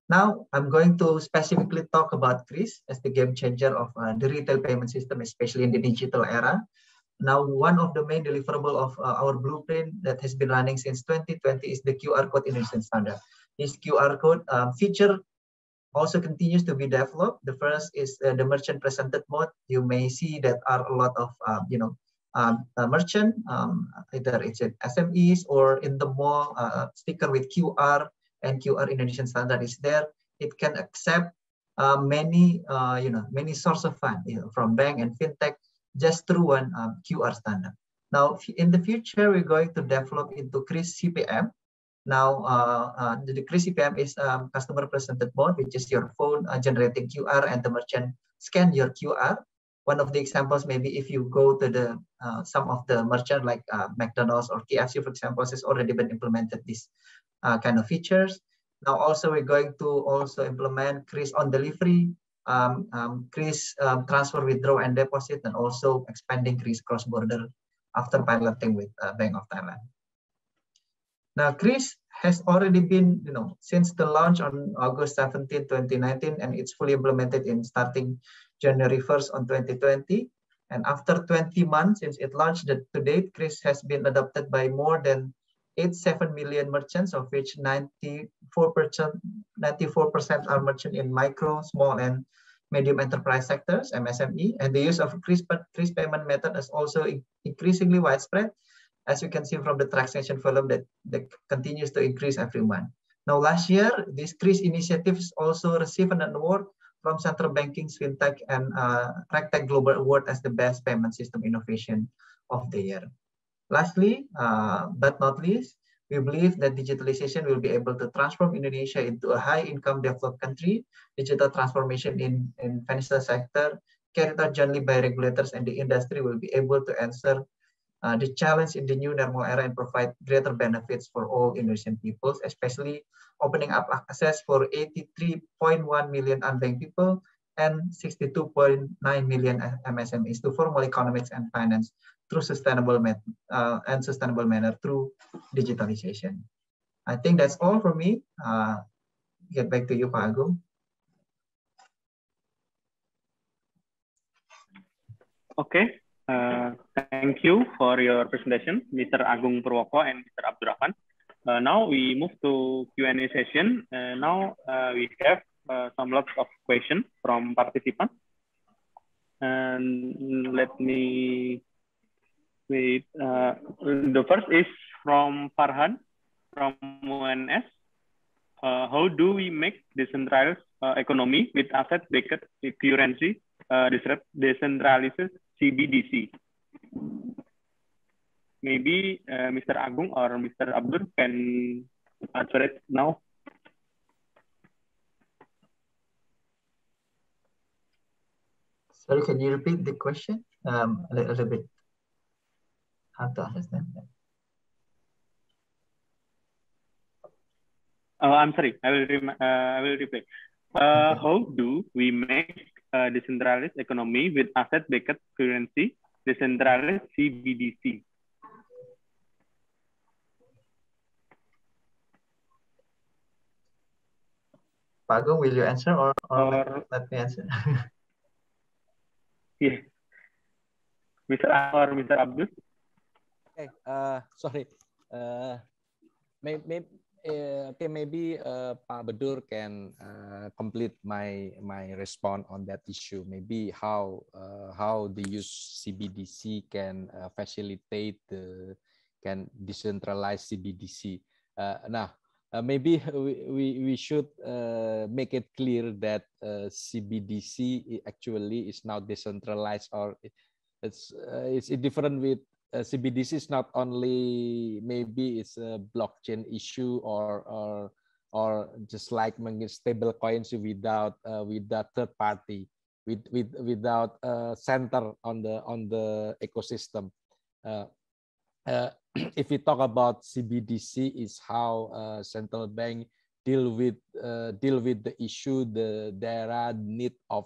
Now, I'm going to specifically talk about QRIS as the game changer of uh, the retail payment system, especially in the digital era. Now, one of the main deliverable of uh, our blueprint that has been running since 2020 is the QR code Indonesian standard. This QR code um, feature also continues to be developed. The first is uh, the merchant presented mode. You may see that are a lot of, um, you know, um, merchant, um, either it's at SMEs or in the mall, uh, sticker with QR and QR Indonesian standard is there, it can accept uh, many, uh, you know, many source of fund you know, from bank and fintech just through one um, QR standard. Now, in the future, we're going to develop into QRIS CPM. Now, uh, uh, the QRIS CPM is um, customer presented mode, which is your phone uh, generating QR and the merchant scan your QR. one of the examples, maybe if you go to the uh, some of the merchant like uh, McDonald's or KFC, for example, has already been implemented this uh, kind of features. Now also we're going to also implement QRIS on delivery, um, um, um, transfer, withdraw, and deposit, and also expanding QRIS cross border after piloting with uh, Bank of Thailand. Now, QRIS has already been, you know, since the launch on August 17, 2019, and it's fully implemented in starting January 1st on 2020. And after 20 months since it launched that to date, QRIS has been adopted by more than 87 million merchants, of which 94%, 94% are merchant in micro, small, and medium enterprise sectors, MSME. And the use of QRIS payment method is also increasingly widespread as you can see from the transaction volume that, that continues to increase every month. Now, last year, this QRIS initiatives also received an award from Central Banking's FinTech and uh, RegTech Global Award as the best payment system innovation of the year. Lastly, uh, but not least, we believe that digitalization will be able to transform Indonesia into a high-income developed country. Digital transformation in, in financial sector carried out jointly by regulators and the industry will be able to answer uh, the challenge in the new normal era and provide greater benefits for all Indonesian peoples, especially opening up access for 83.1 million unbanked people and 62.9 million MSMEs to formal economics and finance through sustainable uh, and sustainable manner through digitalization. I think that's all for me. Uh, get back to you, Pak Agung. Okay, uh, thank you for your presentation, Mr. Agung Purwoko and Mr. Abdurrahman. Uh, now we move to Q&A session. Uh, now uh, we have uh, some lots of questions from participants. And let me wait. Uh, the first is from Farhan from UNS. how do we make decentralized economy with asset backed currency disrupt decentralized CBDC. Maybe uh, Mr. Agung or Mr. Abdur can answer it now. Sorry, can you repeat the question? Um, a, little bit hard to understand that. Oh, I'm sorry. I will uh, I will repeat. Uh, how do we make uh, decentralized economy with asset-backed currency, decentralized CBDC. Pago, will you answer or, or, or let me answer? yeah. Mr. or Mr. Abdul? Okay, uh, sorry. Uh, may, may, uh, okay, maybe uh, Pak Bedur can uh, complete my my response on that issue. Maybe how uh, how the use CBDC can uh, facilitate the can decentralize CBDC. Uh, now, uh, maybe we, we, we should uh, make it clear that uh, CBDC actually is now decentralized or it's uh, it's different with uh, CBDC is not only maybe it's a blockchain issue or or or just like stable coins without uh, without third party with with without uh, center on the on the ecosystem. Uh, uh, if we talk about CBDC, is how uh, central bank deal with uh, deal with the issue the there are need of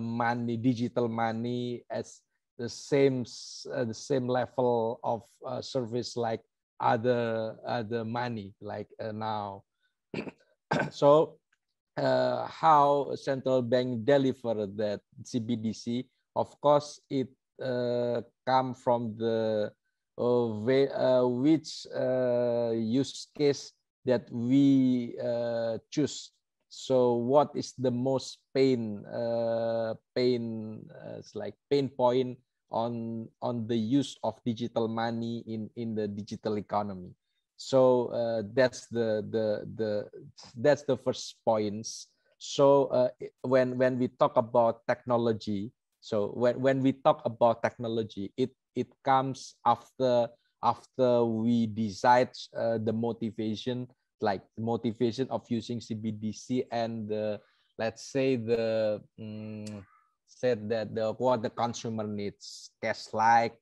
money digital money as the same uh, the same level of uh, service like other other money like uh, now. So uh, how central bank deliver that cbdc of course it uh, come from the uh, way, which use case that we choose. So what is the most pain pain it's like pain point on on the use of digital money in in the digital economy. So uh, that's the the the that's the first points. So uh, when when we talk about technology so when when we talk about technology it it comes after after we decide uh, the motivation like motivation of using cbdc and let's say the um, said that the what the consumer needs, cash-like,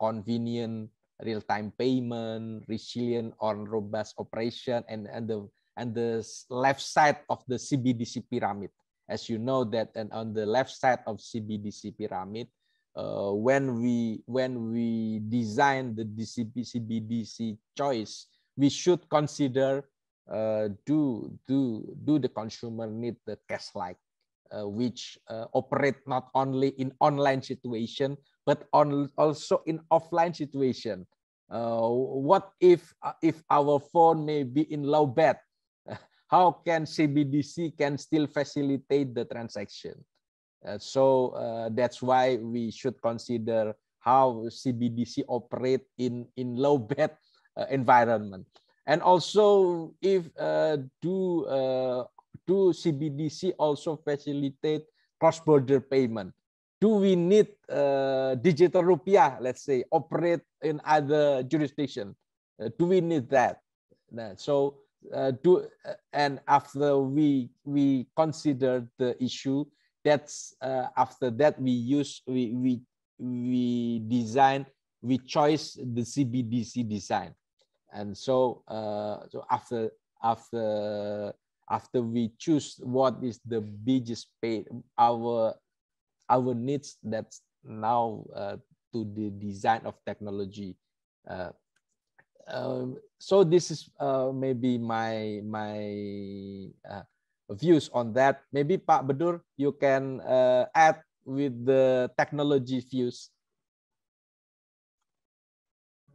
convenient, real-time payment, resilient on robust operation, and, and the and the left side of the CBDC pyramid. As you know that and on the left side of CBDC pyramid, uh, when we when we design the DCP CBDC choice, we should consider uh, do do do the consumer need the cash like uh, which uh, operate not only in online situation but on also in offline situation. Uh, what if uh, if our phone may be in low bed? How can CBDC can still facilitate the transaction? Uh, so uh, that's why we should consider how CBDC operate in in low bed uh, environment, and also if do do CBDC also facilitate cross-border payment? Do we need uh, digital rupiah, let's say, operate in other jurisdiction? Uh, do we need that? So uh, do and after we we consider the issue, that's uh, after that we use we we we design we choose the CBDC design, and so uh, so after after after we choose what is the biggest pay our our needs that's now uh, to the design of technology uh, um, so this is uh, maybe my my uh, views on that. Maybe Pak Bedur, you can uh, add with the technology views.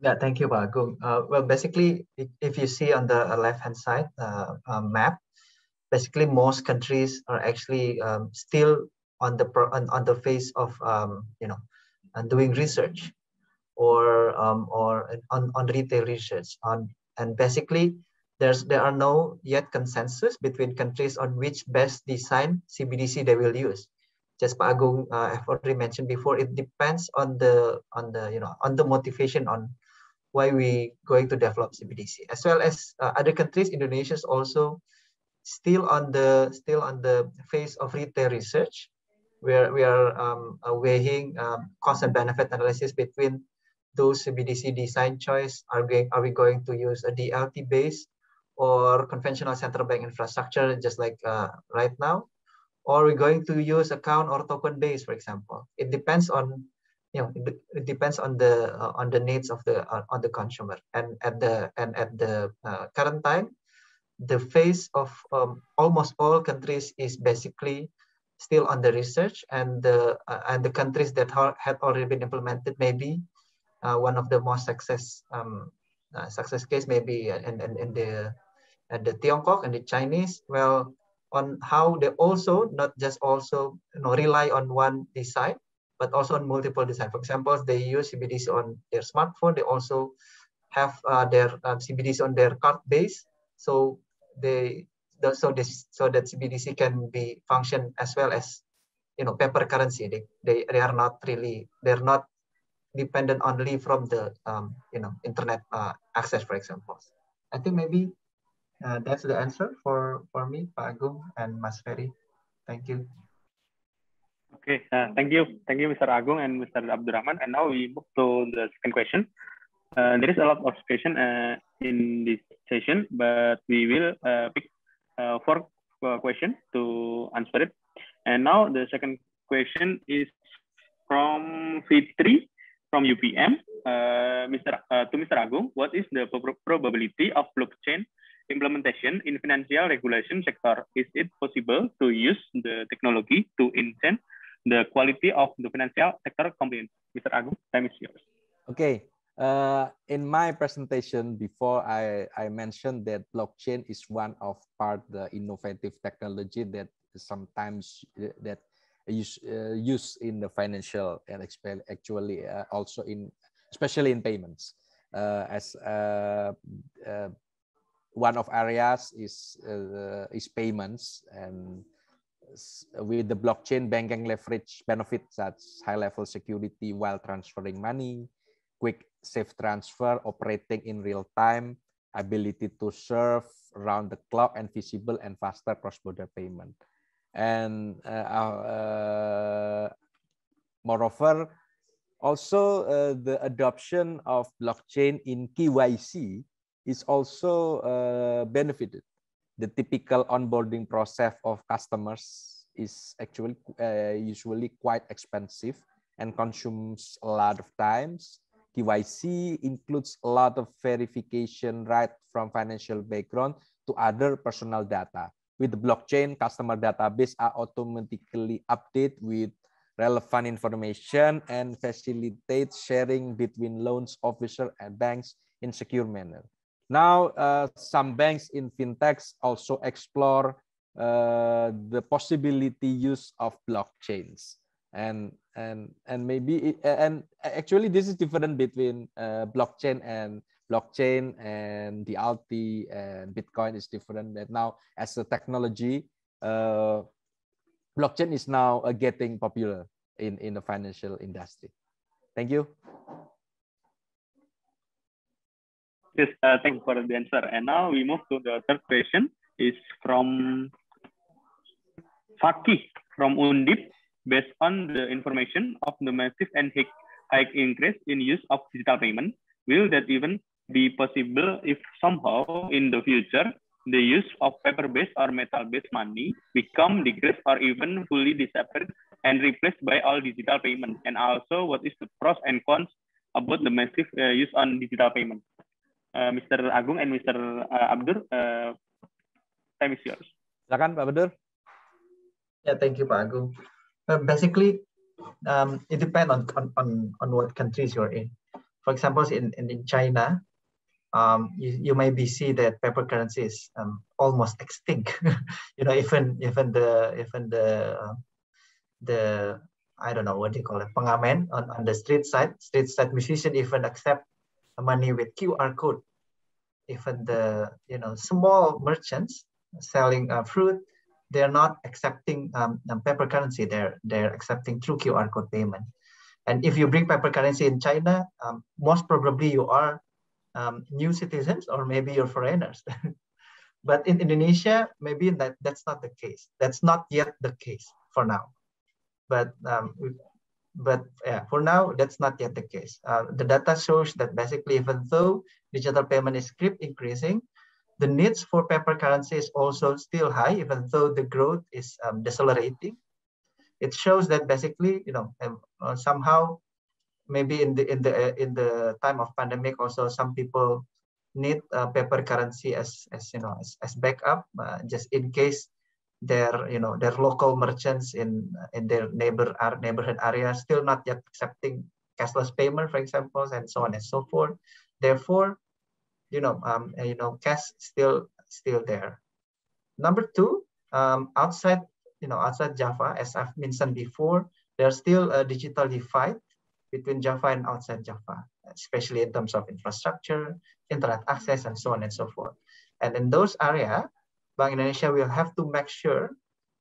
Yeah, thank you, Pak Agung. Uh, well, basically, if you see on the left-hand side map, basically most countries are actually um, still on the on, on the phase of um, you know and doing research or um, or on, on retail research on and basically there's there are no yet consensus between countries on which best design CBDC they will use. Just Pak Agung, uh, I've already mentioned before, it depends on the on the you know on the motivation on why we going to develop CBDC as well as uh, other countries. Indonesia is also still on the still on the phase of retail research, where we are um, uh, weighing um, cost and benefit analysis between those CBDC design choice. Are we are we going to use a DLT based or conventional central bank infrastructure, just like uh, right now, or we're going to use account or token base, for example. It depends on, you know, it, it depends on the uh, on the needs of the uh, on the consumer. And at the and at the uh, current time, the phase of um, almost all countries is basically still on the research, and the uh, and the countries that had already been implemented maybe uh, one of the most success um, success case maybe in, in, in the and the Tiongkok and the Chinese, well, on how they also not just also you know rely on one design, but also on multiple design. For example, they use CBDC on their smartphone. They also have uh, their um, CBDC on their card base. So they so this so that CBDC can be function as well as you know paper currency. They they, they are not really they're not dependent only from the um, you know internet uh, access, for example. I think maybe uh, that's the answer for, for me, Pak Agung and Mas Ferry. Thank you. Okay, uh, thank you. Thank you, Mr. Agung and Mr. Abdurrahman. And now we move to the second question. Uh, there is a lot of question uh, in this session, but we will uh, pick uh, four questions to answer it. And now the second question is from Fitri from UPM. Mr. to Mr. Agung, what is the probability of blockchain implementation in financial regulation sector? Is it possible to use the technology to enhance the quality of the financial sector compliance? Mr. Agung, time is yours. Okay. Uh, in my presentation before, I, I mentioned that blockchain is one of part the innovative technology that sometimes uh, that use uh, use in the financial and actually uh, also in especially in payments. Uh, as uh, one of areas is is payments and with the blockchain banking leverage benefits such high level security while transferring money quick safe transfer operating in real time ability to serve around the clock and visible and faster cross border payment And uh, uh, uh moreover, also uh, the adoption of blockchain in KYC is also benefited. The typical onboarding process of customers is actually usually quite expensive and consumes a lot of times. KYC includes a lot of verification right from financial background to other personal data. With the blockchain, customer database are automatically updated with relevant information and facilitate sharing between loans officer and banks in secure manner. Now, uh, some banks in fintechs also explore uh, the possibility use of blockchains and and and maybe it, and actually this is different between uh, blockchain and blockchain and the alti and bitcoin is different that now as a technology uh, blockchain is now uh, getting popular in in the financial industry. Thank you. Yes uh, thank you for the answer. And now we move to the third question. Is from Fakih from Undip based on the information of the massive and high increase in use of digital payment, will that even be possible if somehow in the future the use of paper-based or metal-based money become decreased or even fully disappeared and replaced by all digital payment? And also, what is the pros and cons about the massive uh, use on digital payment? Uh, Mr. Agung and Mr. Uh, Abdur, uh, time is yours. Silakan Pak Abdur. Yeah, thank you, Pak Agung. Uh, basically, um, it depends on, on, on, on what countries you're in. For example, in, in, in China, um, you, you maybe see that paper currency is um, almost extinct. you know, even even the even the uh, the I don't know what do you call it, pengamen on, on the street side, street side musician even accept money with QR code. Even the you know small merchants selling uh, fruit, they're not accepting um, um, paper currency. They're they're accepting through QR code payment. And if you bring paper currency in China, um, most probably you are um, new citizens or maybe you're foreigners. but in Indonesia, maybe that, that's not the case. That's not yet the case for now. But um, but yeah, for now, that's not yet the case. Uh, the data shows that basically, even though digital payment is keep increasing, the needs for paper currency is also still high, even though the growth is um, decelerating. It shows that basically, you know, um, uh, somehow, maybe in the in the uh, in the time of pandemic, also some people need uh, paper currency as as you know as, as backup, uh, just in case their you know their local merchants in in their neighbor our neighborhood area still not yet accepting cashless payment, for example, and so on and so forth. Therefore, you know, um, you know, cash still still there. Number two, um, outside, you know, outside Java, as I've mentioned before, there's still a digital divide between Java and outside Java, especially in terms of infrastructure, internet access, and so on and so forth. And in those areas, Bank Indonesia will have to make sure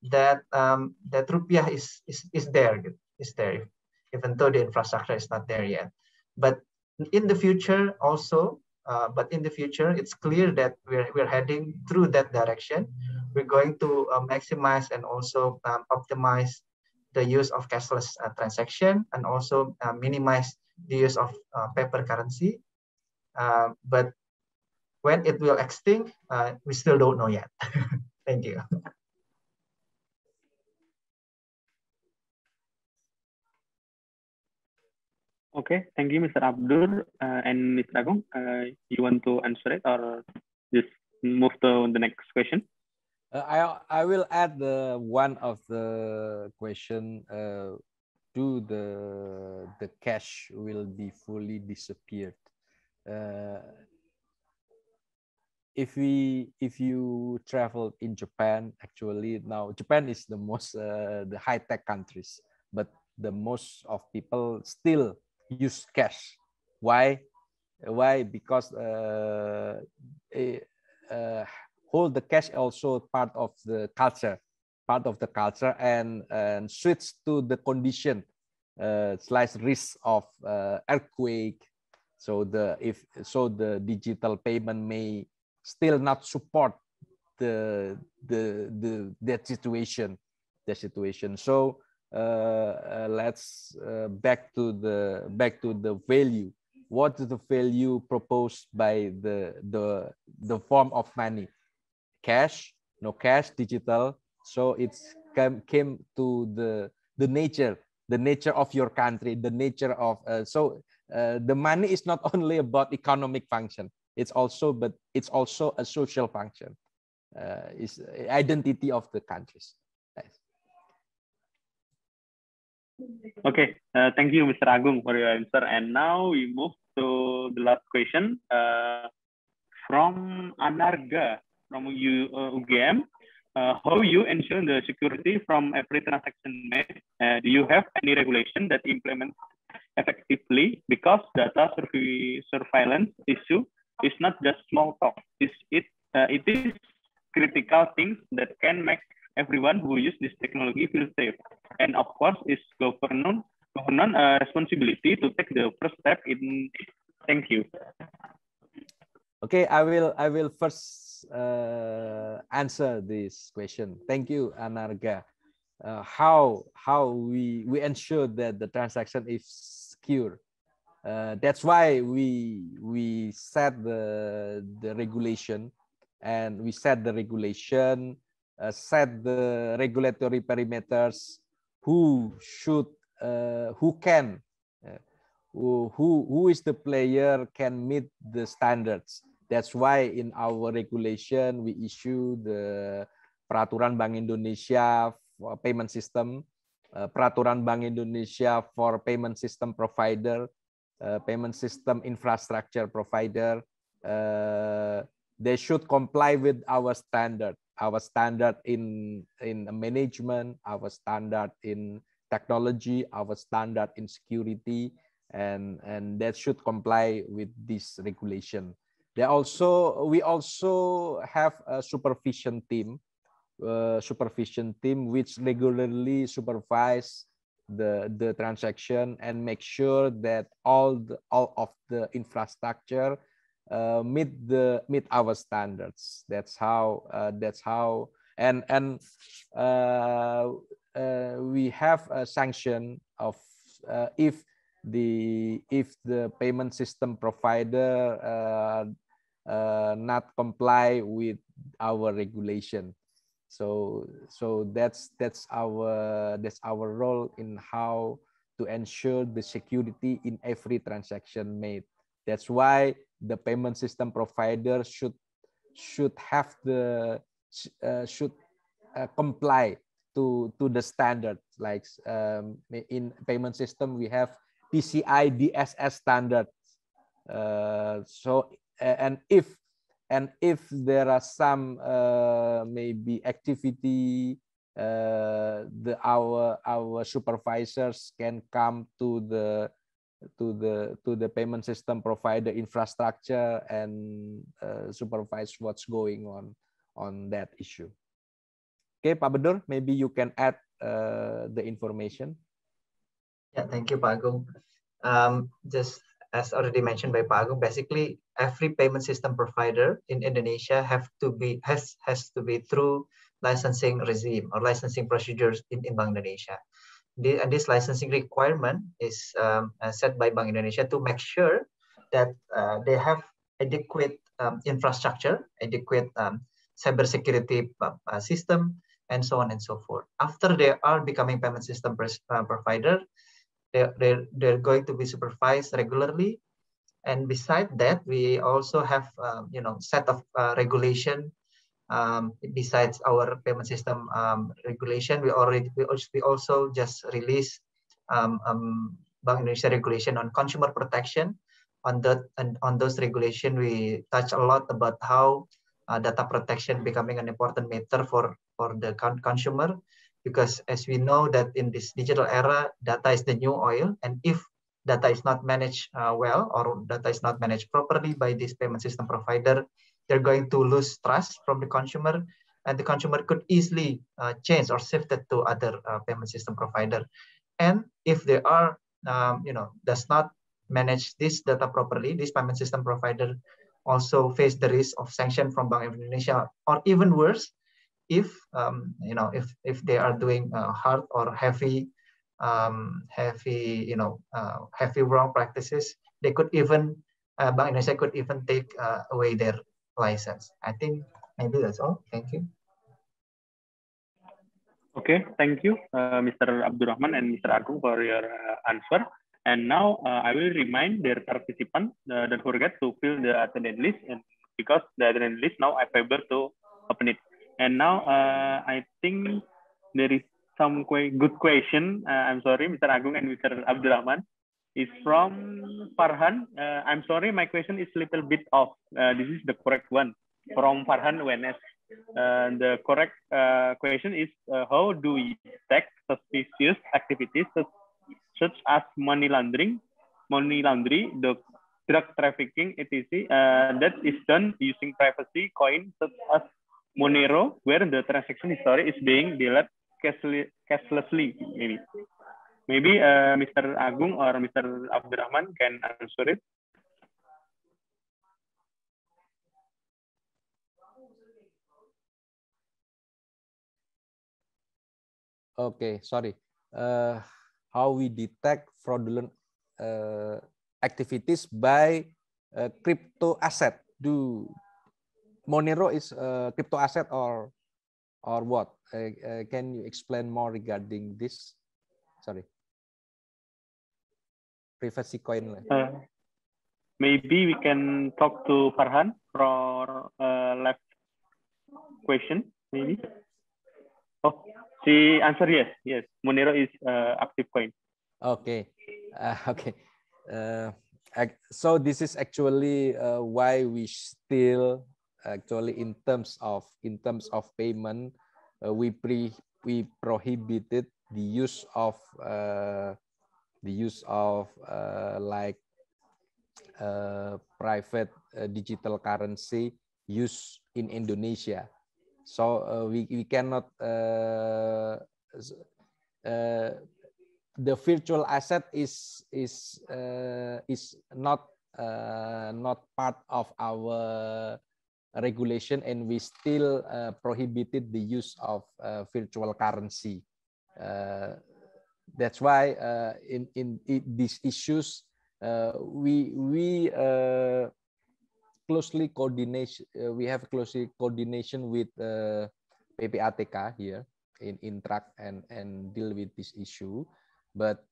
that um, that rupiah is, is is there, is there, even though the infrastructure is not there yet. But in the future, also uh, but in the future, it's clear that we're, we're heading through that direction. We're going to uh, maximize and also um, optimize the use of cashless uh, transaction and also uh, minimize the use of uh, paper currency. but when it will extinct, we still don't know yet. Thank you. Okay, thank you, Mr. Abdur uh, and Mr. Agung. Uh, you want to answer it or just move to the next question? Uh, I I will add the one of the question. Uh, do the the cash will be fully disappeared? Uh, if we if you travel in Japan, actually now Japan is the most uh, the high tech countries, but the most of people still use cash. Why? Why? Because uh, uh, hold the cash also part of the culture, part of the culture, and and switch to the condition, uh, slice risk of uh, earthquake. So the if so the digital payment may still not support the the the that situation the situation. So let's uh, back to the back to the value. What is the value proposed by the the the form of money? Cash, no cash, digital. So it's came came to the the nature the nature of your country, the nature of uh, so uh, the money is not only about economic function. It's also but it's also a social function. Uh, is identity of the countries. Okay, uh, thank you, Mr. Agung, for your answer. And now we move to the last question uh, from Anarga from U, uh, UGM. Uh, how you ensure the security from every transaction made? Uh, do you have any regulation that implements effectively? Because data surveillance issue is not just small talk. It's, it, uh, it is critical things that can make everyone who use this technology feel safe. And of course, it's government government uh, responsibility to take the first step in. Thank you. Okay, I will I will first uh, answer this question. Thank you, Anarga. Uh, how how we we ensure that the transaction is secure. Uh, that's why we we set the the regulation and we set the regulation uh, set the regulatory parameters who should uh, who can uh, who, who is the player can meet the standards. That's why in our regulation we issue the peraturan Bank Indonesia for payment system uh, peraturan Bank Indonesia for payment system provider uh, payment system infrastructure provider uh, they should comply with our standard our standard in in management, our standard in technology, our standard in security, and and that should comply with this regulation. They also we also have a supervision team, uh, supervision team which regularly supervise the the transaction and make sure that all the all of the infrastructure uh, meet the meet our standards. That's how uh, that's how and and uh, uh, we have a sanction of uh, if the if the payment system provider uh, not comply with our regulation. So so that's that's our that's our role in how to ensure the security in every transaction made. That's why the payment system provider should should have the uh, should uh, comply to to the standard. Like um, in payment system we have PCI DSS standard. Uh, so and if and if there are some uh, maybe activity uh, the our our supervisors can come to the to the to the payment system provider infrastructure and uh, supervise what's going on on that issue. Okay, Pak maybe you can add uh, the information. Yeah, thank you, Pak Agung. Um, just as already mentioned by Pak Agung, basically every payment system provider in Indonesia have to be has has to be through licensing regime or licensing procedures in, in Bank Indonesia the, and this licensing requirement is um, uh, set by Bank Indonesia to make sure that uh, they have adequate um, infrastructure, adequate um, cybersecurity uh, uh, system, and so on and so forth. After they are becoming payment system uh, provider, they're, they're, they're going to be supervised regularly. And beside that, we also have, um, you know, set of uh, regulation um, besides our payment system um, regulation, we already we also, we also just released um, um, Bank Indonesia regulation on consumer protection. On that and on those regulation, we touch a lot about how uh, data protection becoming an important matter for for the con consumer, because as we know that in this digital era, data is the new oil, and if data is not managed uh, well or data is not managed properly by this payment system provider, they're going to lose trust from the consumer and the consumer could easily uh, change or shift it to other uh, payment system provider. And if they are, um, you know, does not manage this data properly, this payment system provider also face the risk of sanction from Bank of Indonesia, or even worse, if um, you know if if they are doing uh, hard or heavy um, heavy you know uh, heavy wrong practices, they could even uh, Bank Indonesia could even take uh, away their license. I think maybe that's all. Thank you. Okay, thank you, uh, Mr. Abdurrahman and Mr. Agung for your uh, answer. And now uh, I will remind their participants, uh, don't forget to fill the attendance list and because the attendance list now available to open it. And now uh, I think there is some que good question. Uh, I'm sorry, Mr. Agung and Mr. Abdurrahman. Is from Farhan. Uh, I'm sorry, my question is a little bit off. Uh, this is the correct one from Farhan UNS. Uh, the correct uh, question is uh, how do we detect suspicious activities such, such as money laundering, money laundering, the drug trafficking, etc. Uh, that is done using privacy coin such as Monero, where the transaction history is being dealt cashlessly, maybe. Maybe uh, Mr. Agung or Mr. Abdurrahman can answer it. Okay, sorry. Uh, how we detect fraudulent uh, activities by uh, crypto asset? Do Monero is a crypto asset or or what? Uh, uh, can you explain more regarding this? Sorry. Privacy coin. Uh, maybe we can talk to Farhan for uh, left question, maybe. Oh, she answer yes, yes. Monero is uh, active coin. Okay, uh, okay. Uh, so this is actually uh, why we still actually in terms of in terms of payment uh, we pre we prohibited the use of uh, the use of uh, like uh, private uh, digital currency use in Indonesia. So uh, we we cannot the virtual asset is is is not not part of our regulation and we still uh, prohibited the use of uh, virtual currency. Uh, that's why uh, in, in, in these issues, uh, we, we uh, closely coordination, we have closely coordination with PPATK here in, in track and, and deal with this issue. But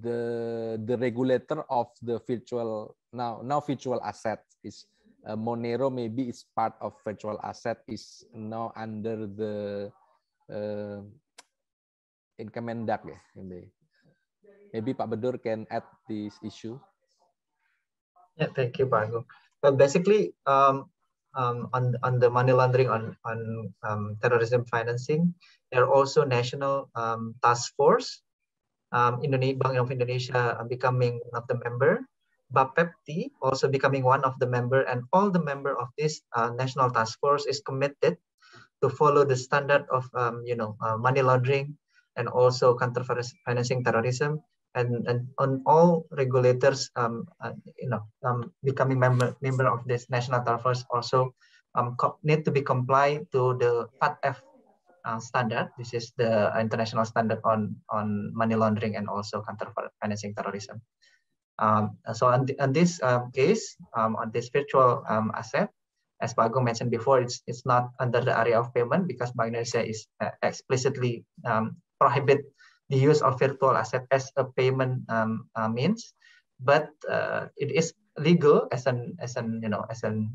the the regulator of the virtual now now virtual asset is uh, Monero maybe is part of virtual asset is now under the uh, in Kemendag ya maybe. maybe Pak Bedur can add this issue. Yeah thank you Pak Agung. Basically um, um, on on the money laundering on on um, terrorism financing there are also national um, task force. Um, Indonesia, Bank of Indonesia becoming one of the member, Bappebti also becoming one of the member, and all the member of this uh, national task force is committed to follow the standard of um, you know uh, money laundering and also counter financing terrorism and, and on all regulators um, uh, you know um, becoming member member of this national task force also um, need to be comply to the FATF uh, standard. This is the international standard on, on money laundering and also counter financing terrorism. Um, so on, on this um, case, um, on this virtual um, asset, as Bago mentioned before, it's, it's not under the area of payment because Bank Indonesia is uh, explicitly um, prohibit the use of virtual asset as a payment um, uh, means, but uh, it is legal as an as an you know as an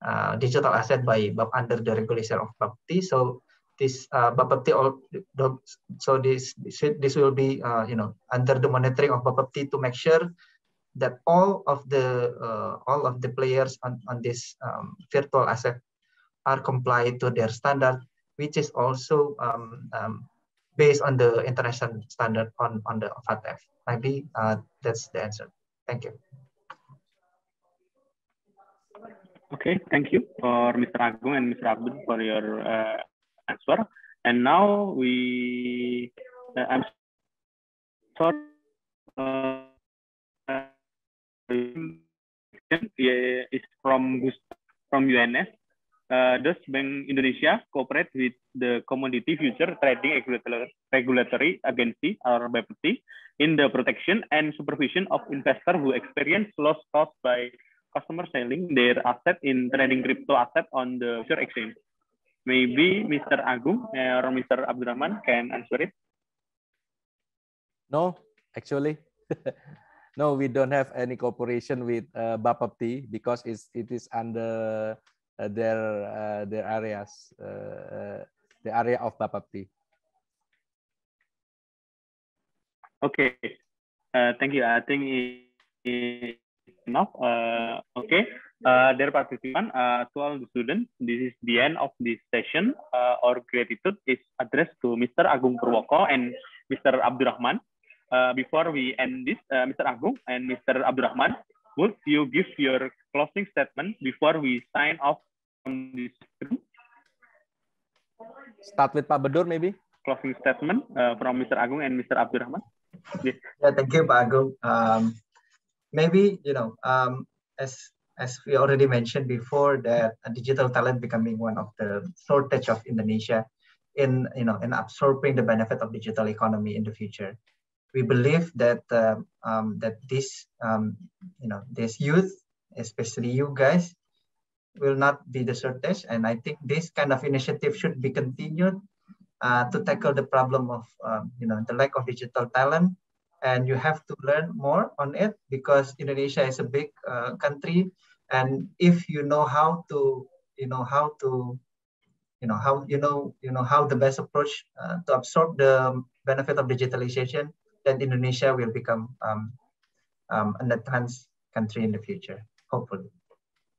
uh, digital asset by under the regulation of Bapti. So this uh, Bappebti all so this this will be uh, you know under the monitoring of Bappebti to make sure that all of the uh, all of the players on on this um, virtual asset are compliant to their standard, which is also um, um, based on the international standard on on the FATF. Maybe uh, that's the answer. Thank you. Okay, thank you for Mr. Agung and Mr. Abdul for your uh, answer. And now we, uh, I'm sorry, uh, is from from UNS. uh, does Bank Indonesia cooperate with the Commodity Future Trading Regulatory, Agency or BAPT in the protection and supervision of investors who experience loss caused by customers selling their asset in trading crypto asset on the future exchange? Maybe Mr. Agung or Mr. Abdurrahman can answer it. No, actually. no, we don't have any cooperation with uh, Bapepti because it's, it is under uh, their uh, their areas, uh, uh, the area of Bapepti. Okay, uh, thank you. I think it, enough. Uh, okay, uh, dear participant, uh, to all the students, this is the end of this session. Uh, our gratitude is addressed to Mr. Agung Purwoko and Mr. Abdurrahman. Uh, before we end this, uh, Mr. Agung and Mr. Abdurrahman, would you give your closing statement before we sign off on this room? Start with Pak Bedur, maybe. Closing statement uh, from Mr. Agung and Mr. Abdurrahman. Yes. Yeah, thank you, Pak Agung. Um, maybe you know, um, as as we already mentioned before, that digital talent becoming one of the shortage of Indonesia in you know in absorbing the benefit of digital economy in the future we believe that uh, um, that this um, you know this youth, especially you guys, will not be the shortage. And I think this kind of initiative should be continued uh, to tackle the problem of um, you know the lack of digital talent. And you have to learn more on it because Indonesia is a big uh, country, and if you know how to you know how to you know how you know you know how the best approach uh, to absorb the benefit of digitalization that Indonesia will become um, um, an advanced country in the future, hopefully.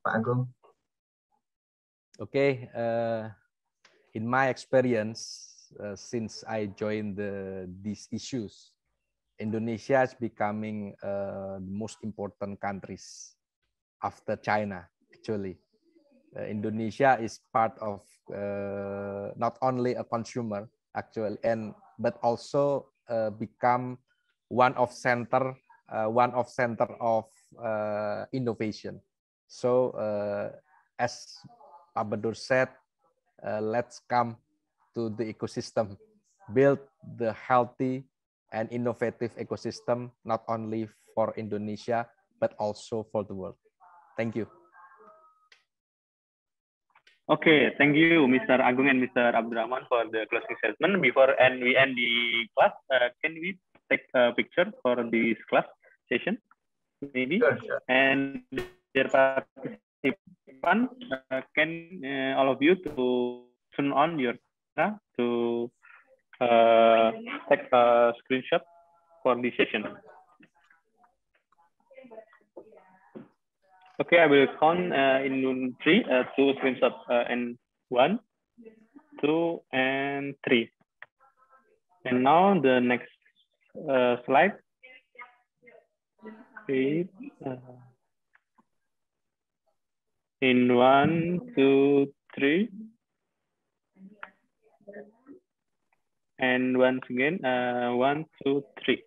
Pak Agung. Okay, uh, in my experience, uh, since I joined the, these issues, Indonesia is becoming uh, the most important countries after China, actually. Uh, Indonesia is part of uh, not only a consumer, actually, and but also uh, become one of center uh, one of center of uh, innovation. So as Abadur said, let's come to the ecosystem, build the healthy and innovative ecosystem, not only for Indonesia, but also for the world. Thank you. Okay, thank you, Mr. Agung and Mr. Abdurrahman for the closing statement. Before and we end the class, uh, can we take a picture for this class session, maybe? Sure, sure. And dear participants, uh, can uh, all of you to turn on your camera to uh, take a screenshot for this session. Okay, I will count uh, in three, uh, two screenshots, uh, and one, two, and three. And now the next uh, slide. Three, uh, in one, two, three. And once again, uh, one, two, three.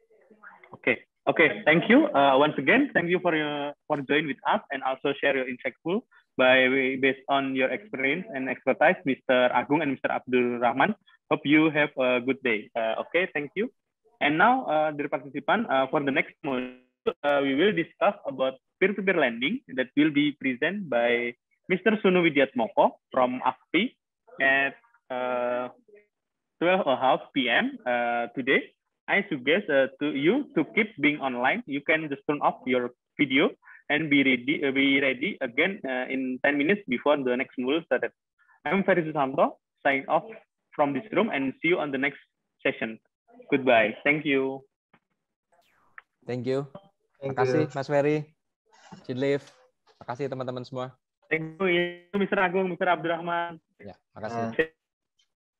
Okay. Thank you uh, once again. Thank you for your for joining with us and also share your insightful by based on your experience and expertise, Mr. Agung and Mr. Abdul Rahman. Hope you have a good day. Uh, okay, thank you. And now, uh, dear participant, uh, for the next module, uh, we will discuss about peer-to-peer lending that will be presented by Mr. Sunu Widiatmoko from AFPI at uh, 12.30 p.m. Uh, today. I suggest uh, to you to keep being online. You can just turn off your video and be ready. Uh, be ready again uh, in 10 minutes before the next module started. I'm Ferry Susanto, sign off from this room and see you on the next session. Goodbye. Thank you. Thank you. Thank Terima kasih you. Mas Ferry. Terima kasih teman-teman semua. Thank you, Mr. Agung, Mr. Abdurrahman. Ya, makasih.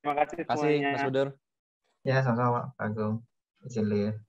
Terima kasih Terima kasih semuanya. Mas Bedur. Ya, sama-sama, Pak Agung. 就这嘞。